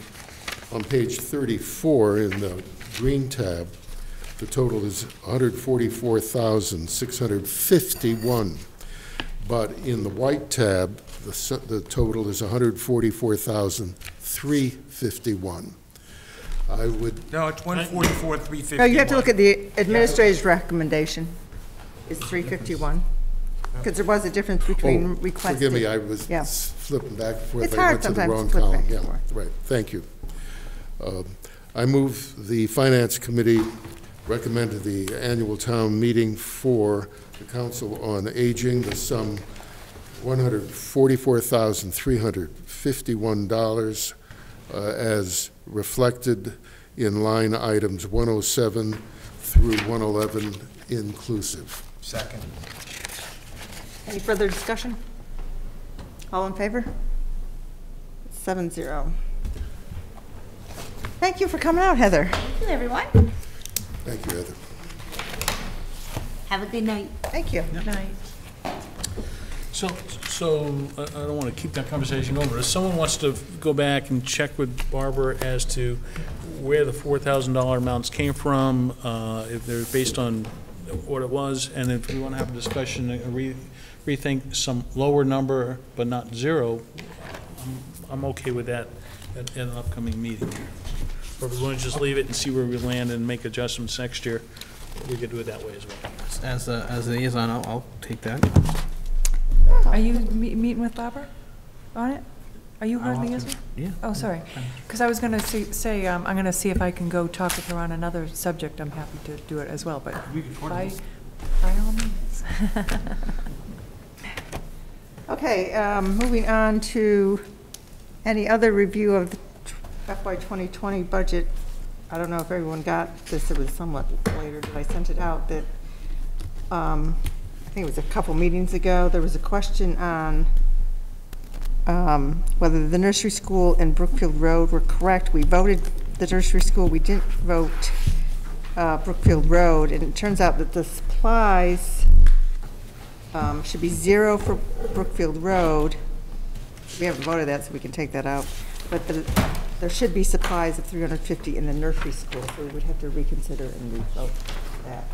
on page 34, in the green tab, the total is 144,651. But in the white tab, the the total is 144,351. I would No, it's one forty-four, three fifty-one. No, you have to look at the administrator's recommendation. It's 351. Because there was a difference between Oh, requested. Forgive me, I was Yeah. s- flipping back and forth. It's I hard went to the sometimes to wrong flip column. back and Yeah, forth. Right, thank you. Um, I move the Finance Committee recommended the annual town meeting for the Council on Aging, the sum $144,351 uh, as reflected in line items 107 through 111 inclusive. Second. Any further discussion? All in favor? Seven zero. Thank you for coming out, Heather. Thank you, everyone. Thank you, Heather. Have a good night. Thank you. Good Night. So, so, I I don't want to keep that conversation over. If someone wants to go back and check with Barbara as to where the $4,000 amounts came from, uh, if they're based on what it was, and if we want to have a discussion, uh, re- rethink some lower number, but not zero, I'm- I'm okay with that at at an upcoming meeting. Or if we want to just leave it and see where we land and make adjustments next year, we could do it that way as well. As, a- as a liaison, I'll, I'll take that. Are you me- meeting with Barbara on it? Are you her liaison? Yeah. Oh, sorry. Because I was going to say, um, I'm going to see if I can go talk with her on another subject. I'm happy to do it as well, but by, by all means. (laughs) Okay, um, moving on to any other review of the FY 2020 budget. I don't know if everyone got this, it was somewhat later but I sent it out, that, um, I think it was a couple meetings ago, there was a question on um, whether the nursery school and Brookfield Road were correct. We voted the nursery school, we didn't vote uh, Brookfield Road, and it turns out that the supplies um, should be zero for Brookfield Road. We haven't voted that, so we can take that out. But the- there should be supplies of 350 in the nursery school, so we would have to reconsider and revote that.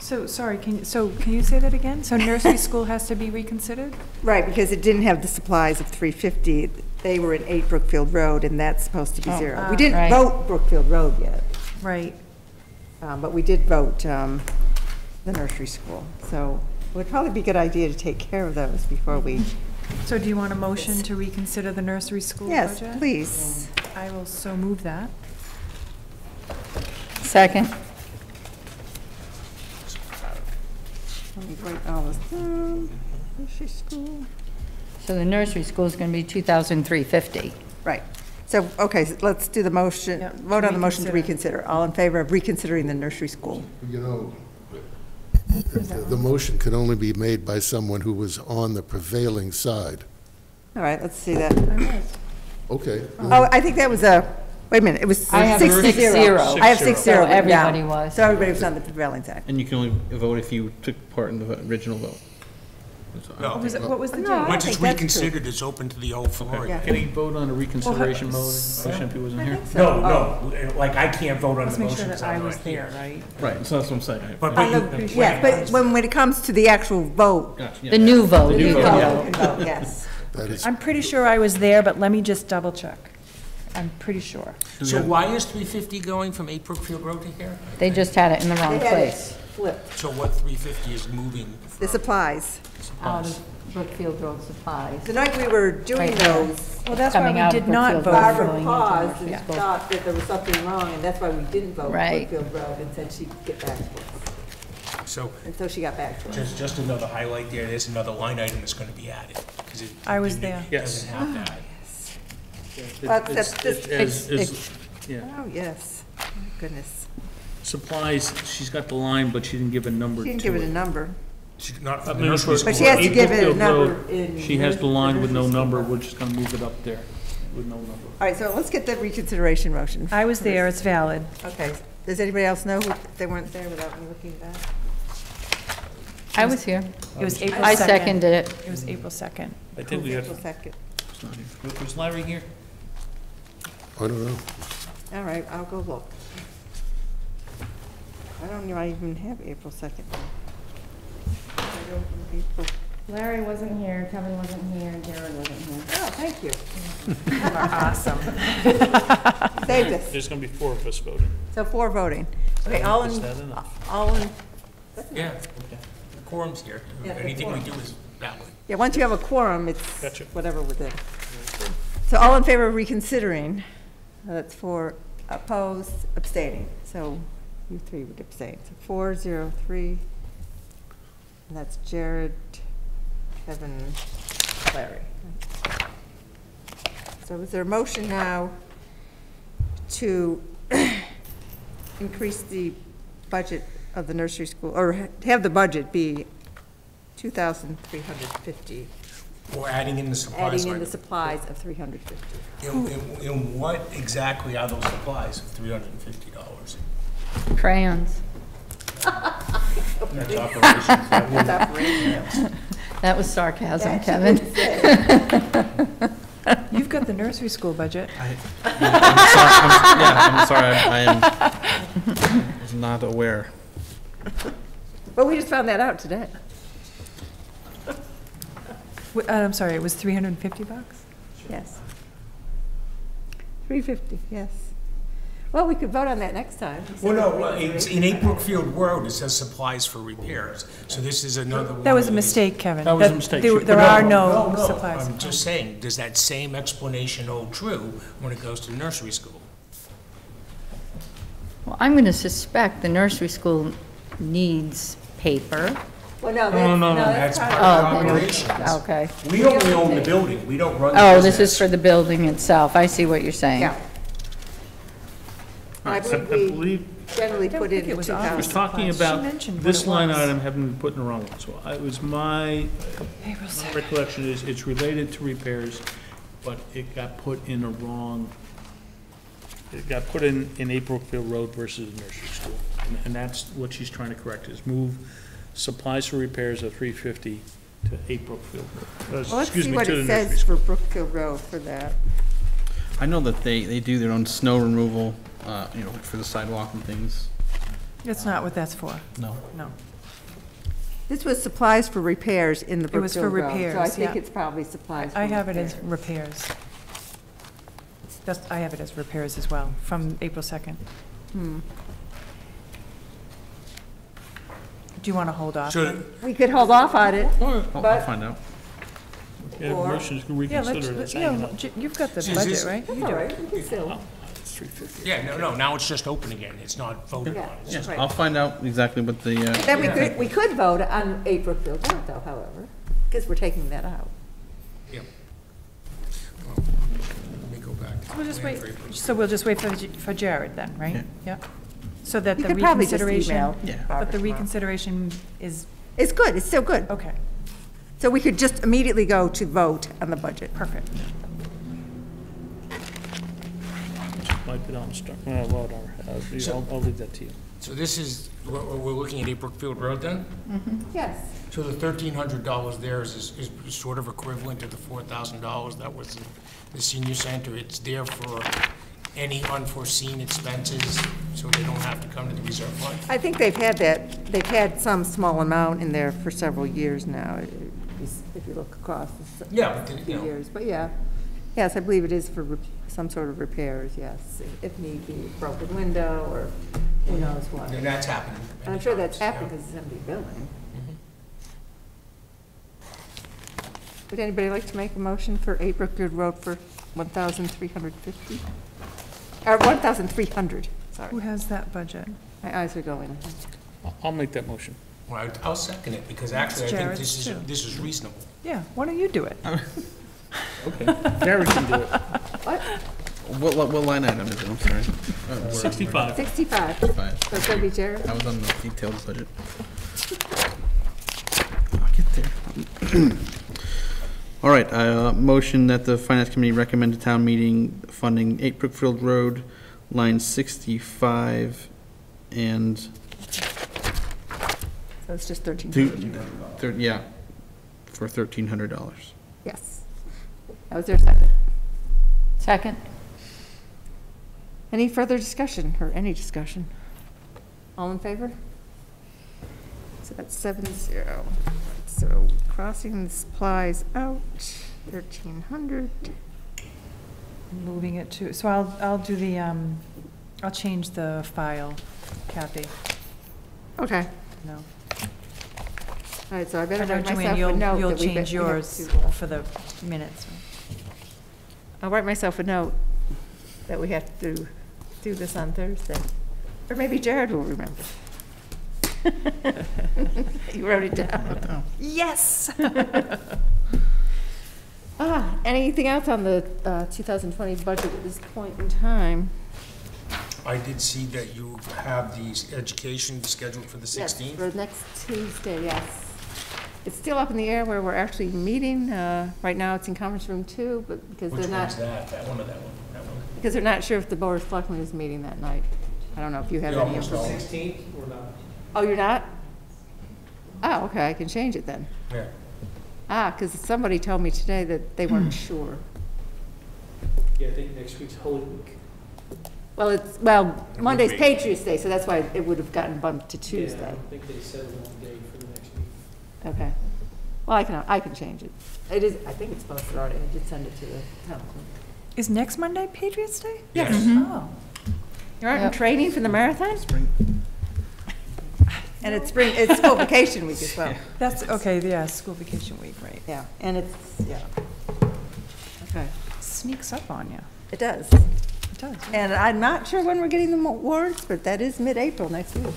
So, sorry, can, you so can you say that again? So nursery (laughs) school has to be reconsidered? Right, because it didn't have the supplies of 350. They were in 8 Brookfield Road, and that's supposed to be Oh, zero. ah, We didn't right. vote Brookfield Road yet, Right. um, but we did vote um, the nursery school. So it would probably be a good idea to take care of those before we, (laughs) So do you want a motion to reconsider the nursery school budget? yes, please. I will so move that. Second. Let me write all this down. Nursery school. So the nursery school is going to be 2,350. Right. So, okay, so let's do the motion, Yeah, vote on the motion to reconsider. reconsider. All in favor of reconsidering the nursery school? You know, the the motion can only be made by someone who was on the prevailing side. All right, let's see that. Okay. Oh, I think that was a, wait a minute, it was I have six to six zero. zero. I have six zero. zero So written down. everybody was. So everybody was on the prevailing side. And you can only vote if you took part in the vo- original vote. What was, No, it- what was the No, date? I once it's that's true. reconsidered, it's open to the old floor. Yeah. Can he vote on a reconsideration mode? Question if he wasn't here? No, oh. no, like, I can't vote on Let's the make sure motion that because I I'm was not there, here. right? Right, so that's what I'm saying. I- But, On but the- you- Yes, but when, when it comes to the actual vote, Gotcha, yeah. The new vote. new vote, yeah. vote yes. That is, I'm pretty sure I was there, but let me just double check. I'm pretty sure. So why is three fifty going from eight Brookfield Road to here? They just had it in the They wrong had it place. flipped. So what three fifty is moving The supplies. Out of Brookfield Road supplies. The night we were doing Right there. those, Well, that's why Coming we out of did not Brookfield vote for Barbara going into paused and Nursery thought that there was something wrong, and that's why we didn't vote Right. Brookfield Road and said she'd get back to us. So until she got back to us. just, just another highlight there, there's another line item that's gonna be added, because it. I was there. Yes. Doesn't have that. Well, It- that's- it's- this- it's- it's- Yeah, Oh, yes, goodness. supplies, she's got the line, but she didn't give a number She to it. didn't give it a number. She- Not for I the mean, nursery. But she has to April give it a Field number Road, in She has the line with no number, we're just gonna move it up there with no number. All right, so let's get the reconsideration motion. I was there, it's valid. Okay, does anybody else know who, they weren't there without me looking back? I was here. It was April 2nd. I seconded it. It was April 2nd. I think we have, April second. was Larry here? I don't know. All right, I'll go look. I don't know, I even have April second. April. Larry wasn't here, Kevin wasn't here, and Jared wasn't here. Oh, thank you. You are awesome. (laughs) Saved us. There's gonna be four of us voting. So four voting. Okay, all Is in, that enough? all in, Yeah, the quorum's here. Yeah, the Anything we do is valid. yeah, once you have a quorum, it's Gotcha. whatever within. So all in favor of reconsidering? That's four opposed, abstaining. So you three would abstain. So four, zero, three. And that's Jared, Kevin, Larry. So is there a motion now to (clears throat) increase the budget of the nursery school, or have the budget be 2,350, Or adding in the supplies adding in the line. supplies of 350? In, in- in what exactly are those supplies of three hundred and fifty dollars? Crayons. That's operations. That's operations. (laughs) That was sarcasm, That Kevin. (laughs) You've got the nursery school budget. I- I'm sorry, I'm- Yeah, I'm sorry, I I am, was (laughs) not aware. Well, we just found that out today. Wh- uh, I'm sorry, it was 350 bucks? Yes. 350, yes. Well, we could vote on that next time. Well, no, well, it's, in Eight Brookfield Road, it says supplies for repairs, so this is another one. That was a of these- mistake, Kevin. That was a mistake. There there are No, no no, supplies. I'm just saying, does that same explanation hold true when it goes to nursery school? Well, I'm going to suspect the nursery school needs paper. Well, no, no, no, no, that's that's part part of of Oh, the- they operations. Okay. We only own the building, we don't run the Oh, this is business. for the building itself. I see what you're saying. Yeah. I I I believe we believe, generally I don't put think in it was on I was 2,000. talking She about mentioned what this it line was. item having been put in the wrong one, so I- it was my April my 2nd. recollection is it's related to repairs, but it got put in a wrong, it got put in, in April Field Road versus nursery school. And- And that's what she's trying to correct, is move supplies for repairs of three fifty to April Field Road. uh, Well, let's excuse see me, what to the it nursery says for Brookfield Road for that. I know that they, they do their own snow removal, uh, you know, for the sidewalk and things. It's not what that's for, No. no. This was supplies for repairs in the It was for Brookfield Road. So I repairs, think yeah. it's probably supplies for I have it as repairs. repairs. That's, I have it as repairs as well, from April 2nd. Hmm. Do you want to hold off? So, then? We could hold off on it. I'll, I'll But- find out. Yeah, or- motion to Yeah, let's, reconsider, it's yeah, hanging. J- you've got the Is budget, this- right? You That's all do. right, we can still, Oh, It's three fifty. yeah, no, no, now it's just open again, it's not voted on. yeah. It's Yeah, just- right. I'll find out exactly what the, uh, Then we could, we could vote on eight Brookfield Road though, however, because we're taking that out. yeah. Well, Let me go back. to We'll just wait, so we'll just wait for, J- for Jared then, right? Yeah. Yeah. So that You the could probably just reconsideration, email Yeah. but the tomorrow. reconsideration is, It's good, it's still good. okay, So we could just immediately go to vote on the budget. perfect. Wipe it on, start, uh, well, I'll, I'll, I'll leave that to you. So this is, we're, we're looking at Eight Brookfield Road then? Yes. So the thirteen hundred dollars there is, is is sort of equivalent to the four thousand dollars that was in the senior center. It's there for any unforeseen expenses, so they don't have to come to the reserve fund. I think they've had that, they've had some small amount in there for several years now, if you- look across the Yeah, but, then, you few know, years. But yeah, yes, I believe it is for some sort of repairs, yes, if need be, broken window or who knows what. and that's happened. And I'm sure that's happened because it's empty building. Mm-hmm. Would anybody like to make a motion for eight Brookfield Road for one thousand three hundred fifty? Or one thousand three hundred, Sorry, Who sorry. has that budget? My eyes are going. I'll- I'll make that motion. Well, I- I'll second it, because actually, I think Jared's this is, too. this is reasonable. Yeah, why don't you do it? Okay, Jared can do it. What, what what line item is it? I'm sorry. Uh, where- 65. 65, Five. it's gonna be Jared? I was on the detailed budget. I'll get there. All right, uh, motion that the finance committee recommend to town meeting funding eight Brookfield Road, line sixty-five and So it's just 13. two, thir- yeah, for thirteen hundred dollars. Yes. That was their second. Second? Any further discussion, or any discussion? All in favor? So that's seven zero. So crossing the supplies out, thirteen hundred. Moving it to, so I'll, I'll do the, um, I'll change the file, Kathy, Okay, no. all right, so I I better know, write myself Joanne, a you'll, note you'll that we bet- change we have yours to, uh, for the minutes. I'll write myself a note that we have to do this on Thursday. Or maybe Jared will remember. (laughs) You wrote it down. Yes! (laughs) Ah, anything else on the uh, 2020 budget at this point in time? I did see that you have the education scheduled for the Yes, 16th. For next Tuesday, yes. It's still up in the air where we're actually meeting. Uh, Right now, it's in conference room two, but because Which they're one's not, that? That one or that one? That one? because they're not sure if the Board of Selectmen is meeting that night. I don't know if you have You're any almost information. all- Sixteenth or not? Oh, you're not? Oh, okay, I can change it then. Yeah. Ah, because somebody told me today that they weren't (clears throat) sure. Yeah, I think next week's Holy Week. Well, it's, well, would Monday's. Patriots Day, so that's why it would have gotten bumped to Yeah, I Tuesday. don't think they settled on a day for the next week. Okay. Well, I can, I can change it. It is, I think it's posted already. I did send it to the town clerk. Is next Monday Patriots Day? Yes. Oh, You're out in Yep. training for the marathon? And it's spring, it's school vacation week as well. (laughs) that's, okay, yeah, school vacation week, right. Yeah, and it's, yeah. Okay. Sneaks up on you. It does. It does. And I'm not sure when we're getting the mo- warrants, but that is mid-April next week.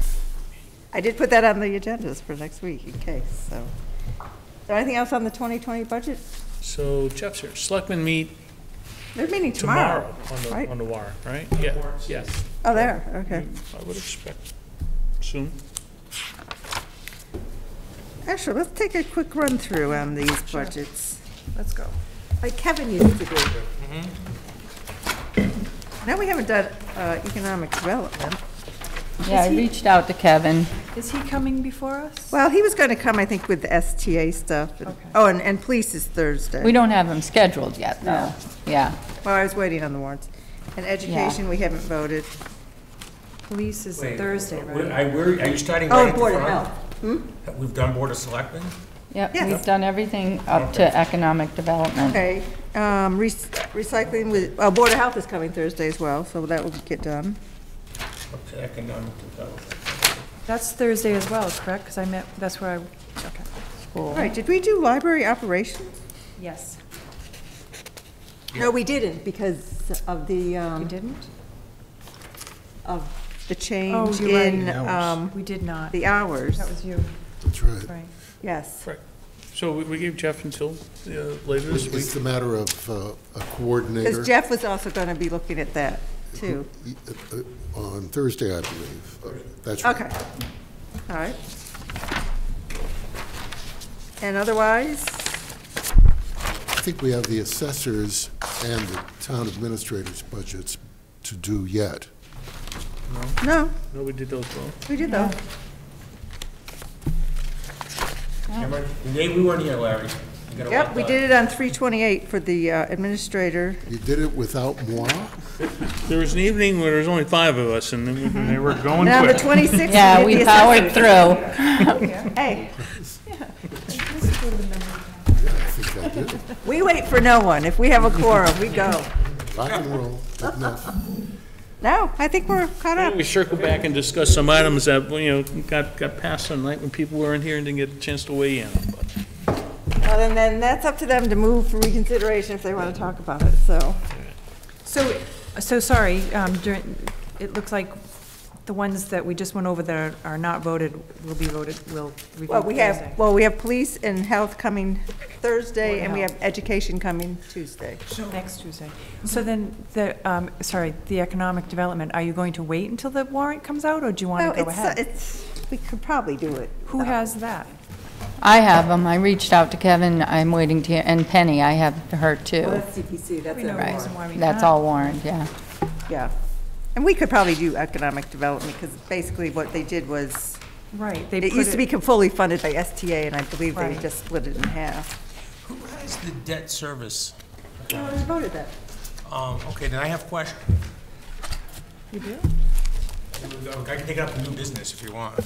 (laughs) I did put that on the agendas for next week in case, so. Is there anything else on the 2020 budget? So Jeff's here. Selectmen meet They're meeting tomorrow, tomorrow on the, right? on the warrant, right? Yeah, yes. Oh, there, okay. I would expect soon. Actually, let's take a quick run-through on these budgets, Let's go. like Kevin used to do. Now we haven't done uh, economic development. Yeah, I reached out to Kevin. Is he coming before us? Well, he was going to come, I think, with the STA stuff. and- Okay. Oh, and, and police is Thursday. We don't have him scheduled yet, though. Yeah. Well, I was waiting on the warrants. And education, we haven't voted. Police is Wait, Thursday, where- right? I, where, are you starting Oh, right and at the Board of front? Health. We've done Board of Selectmen? Yep, Yes. we've done everything up to economic development. Okay, um, rec- recycling with, oh, Board of Health is coming Thursday as well, so that will get done. Up to economic development. That's Thursday as well, correct? Because I met, that's where I, okay. All right, did we do library operations? Yes. No, we didn't, because of the, You um, didn't? of the Oh, change you're right. in, Hours. um, We did not. the hours. That was you, That's right. right. Yes. So we- we gave Jeff until uh, later this week. It's the matter of uh, a coordinator. Because Jeff was also going to be looking at that, too. Uh, uh, On Thursday, I believe. Uh, That's right. Okay, all right. And otherwise, I think we have the assessors and the town administrators' budgets to do yet. No, No, we did those both. we did though. Remember, the day we weren't here, Larry. You got a lot Yep, we done. did it on 328 for the uh, administrator. You did it without moi? There was an evening where there was only five of us, and then they were going Now, the quick. 26th. Yeah, did we powered assessment. through. Hey, I think I did. we wait for no one. If we have a quorum, we go. Rock and roll, good enough. No, I think we're caught up. We circle back and discuss some items that, you know, got, got passed on night when people weren't here and didn't get a chance to weigh in. But Well, then, then that's up to them to move for reconsideration if they want to talk about it, so. So, so sorry, um, during, it looks like The ones that we just went over that are are not voted will be voted, will review Well, we Thursday. have, well, we have police and health coming Thursday, Board of and we have education coming Tuesday. Next Tuesday. So then, the, um, sorry, the economic development, are you going to wait until the warrant comes out, or do you want Well, to go it's, uh, ahead? It's, we could probably do it. Who has that? I have them. I reached out to Kevin. I'm waiting to, and Penny, I have her Well, too. that's CPC, that's We know a Right. reason why we That's can't. all warrant, yeah. Yeah. And we could probably do economic development, because basically what they did was, Right. they it put used to be fully funded by STA, and I believe they Right. just split it in half. Who has the debt service? No, I voted that. Um, okay, then I have a question. You do? I can take it up in new business if you want.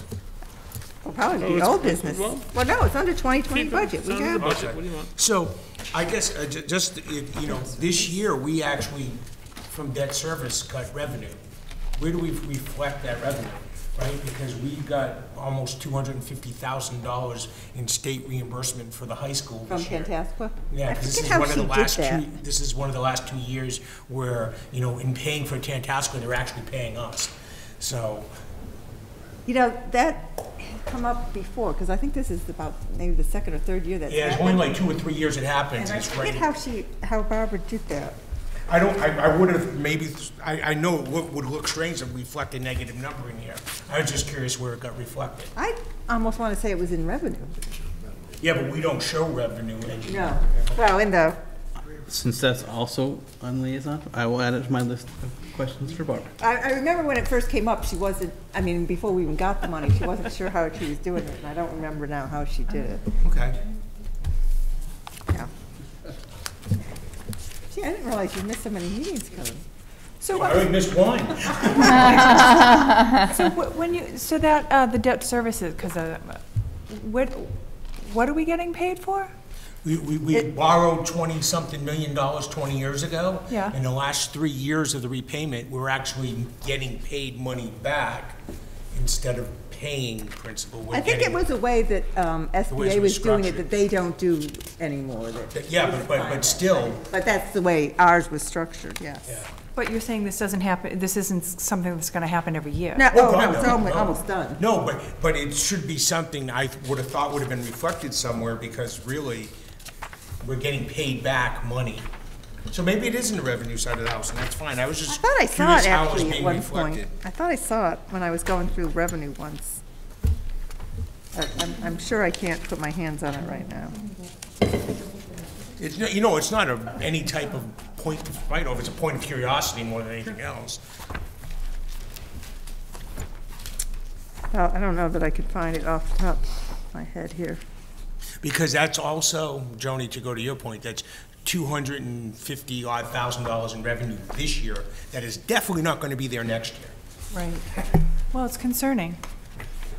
Well, probably the old business. Well, no, it's under 2020 budget. We have, budget. So, I guess, uh, ju- just, uh, you know, this year, we actually, from debt service, cut revenue. Where do we reflect that revenue, right? Because we got almost two hundred and fifty thousand dollars in state reimbursement for the high school from this Yeah, this is one of the last two, this is one of the last two years where, you know, in paying for Tantasqua, they're actually paying us. So, You know, that had come up before, because I think this is about maybe the second or third year that. yeah, it's only like two or three years it happens, And I it's forget right. how she, how Barbara did that. I don't, I, I would have, maybe, I, I know it would, would look strange to reflect a negative number in here. I was just curious where it got reflected. I almost want to say it was in revenue. Yeah, but we don't show revenue in. No. Well, in the, Since that's also on liaison, I will add it to my list of questions for Barbara. I, I remember when it first came up, she wasn't, I mean, before we even got the money, she wasn't sure how she was doing it, and I don't remember now how she did it. Okay. Gee, I didn't realize you missed so many meetings, Kevin. So, I what- already missed one. so wh- when you, so that, uh, the debt services, because, uh, what, what are we getting paid for? We, we, we borrowed twenty-something million dollars twenty years ago. Yeah. In the last three years of the repayment, we're actually getting paid money back instead of paying principal. We're I think it getting- was a way that um, SBA was doing it structured. that they don't do anymore, that. Yeah, but, but, but still, But that's the way ours was structured, yes. yeah. But you're saying this doesn't happen, this isn't something that's going to happen every year? No, Oh, oh, God, no, it's no, almost, no. almost done. No, but, but it should be something I would have thought would have been reflected somewhere, because really, we're getting paid back money. So maybe it is in the revenue side of the house, and that's fine, I was I just thought I saw curious it how it was actually at being one point. reflected. I thought I saw it when I was going through revenue once. But I'm, I'm sure I can't put my hands on it right now. It's, not- you know, it's not a, any type of point to fight over, it's a point of curiosity more than anything else. Well, I don't know that I could find it off the top of my head here. Because that's also, Joni, to go to your point, that's two hundred and fifty odd thousand dollars in revenue this year, that is definitely not gonna be there next year. Right. Well, it's concerning.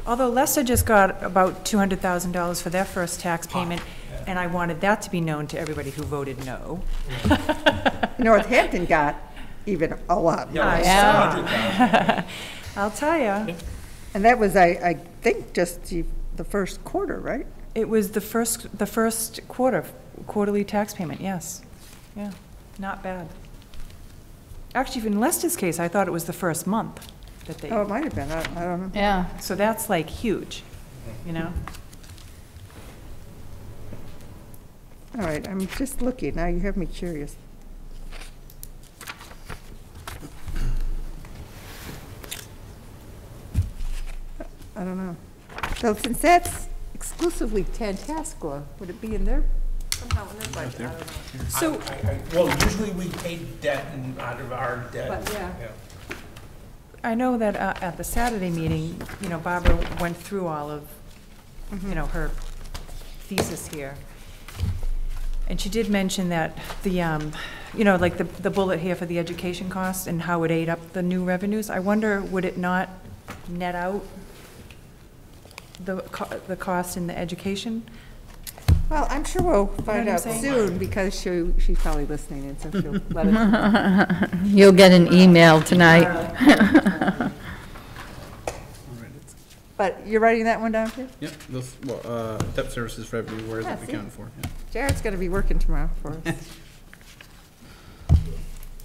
Although Leicester just got about $200,000 for their first tax payment, and I wanted that to be known to everybody who voted no. (laughs) Northampton got even a lot more. Yeah. (laughs) I'll tell you, And that was, I, I think, just the, the first quarter, right? it was the first, the first quarter, quarterly tax payment, yes. Yeah, not bad. Actually, in Leicester's case, I thought it was the first month that they, Oh, it might have been, I, I don't know. Yeah, so that's like huge, you know? All right, I'm just looking, now you have me curious. I don't know. So since that's exclusively Tantasqua, would it be in there somehow in their budget? I don't know. So, I- I- Well, usually we pay debt and out of our debt. But, yeah. I know that uh, at the Saturday meeting, you know, Barbara went through all of, you know, her thesis here. And she did mention that the, um, you know, like the, the bullet here for the education costs and how it ate up the new revenues. I wonder, would it not net out the, co- the cost in the education? Well, I'm sure we'll find out soon, because she, she's probably listening and so she'll (laughs) let us know. you'll get an email tonight. (laughs) But you're writing that one down too? Yep, those, well, uh, debt services revenue, where is Yeah, it see? accounted for? Yeah. Jared's gonna be working tomorrow for us. (laughs)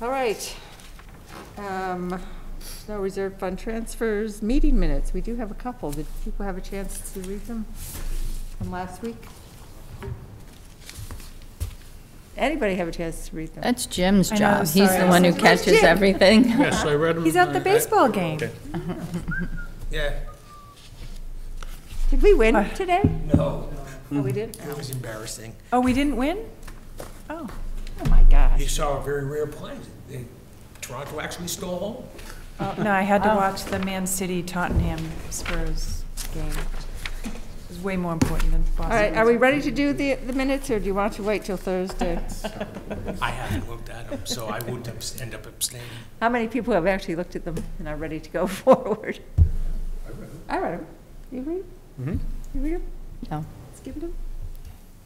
All right. Um, Snow reserve fund transfers, meeting minutes. We do have a couple. Did people have a chance to read them from last week? Anybody have a chance to read them? That's Jim's I know, job. He's sorry. the one who Where's catches Jim? everything. (laughs) Yes, I read them. He's at I- the I- baseball game. Okay. (laughs) Yeah, Did we win uh, today? no, Oh, we didn't? it was embarrassing. Oh, we didn't win? Oh, Oh, my gosh. You saw a very rare play. They- Toronto actually stole home. oh, no, I had to oh. watch the Man City Tottenham Spurs game. It way more important than Boston. All right, are we ready to do the, the minutes, or do you want to wait till Thursday? I haven't looked at them, so I would abs- end up abstaining. How many people have actually looked at them and are ready to go (laughs) forward? I read them. You read? Mhm. You read them? No. Skip them?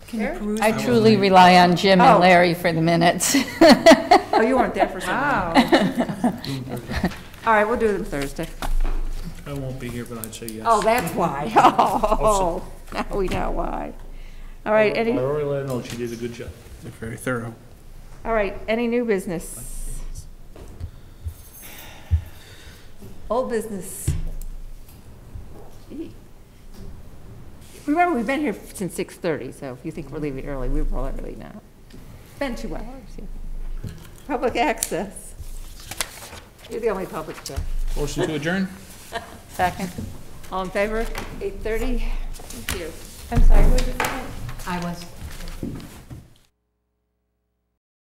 Can you Eric? peruse? I truly rely on Jim Oh. and Larry for the minutes. (laughs) Oh, you weren't there for some. Wow. (laughs) All right, we'll do them Thursday. I won't be here, but I'd say yes. Oh, that's why. (laughs) Oh, now we know why. All right, I any, already let her know she did a good job. They're very thorough. all right, any new business? Old business? Gee. Remember, we've been here since six thirty, so if you think we're leaving early, we're probably early now. It's been two hours, yeah. Public access. You're the only public, so. Motion to adjourn? Second. All in favor? Eight thirty? Thank you. I'm sorry, who you say? I was.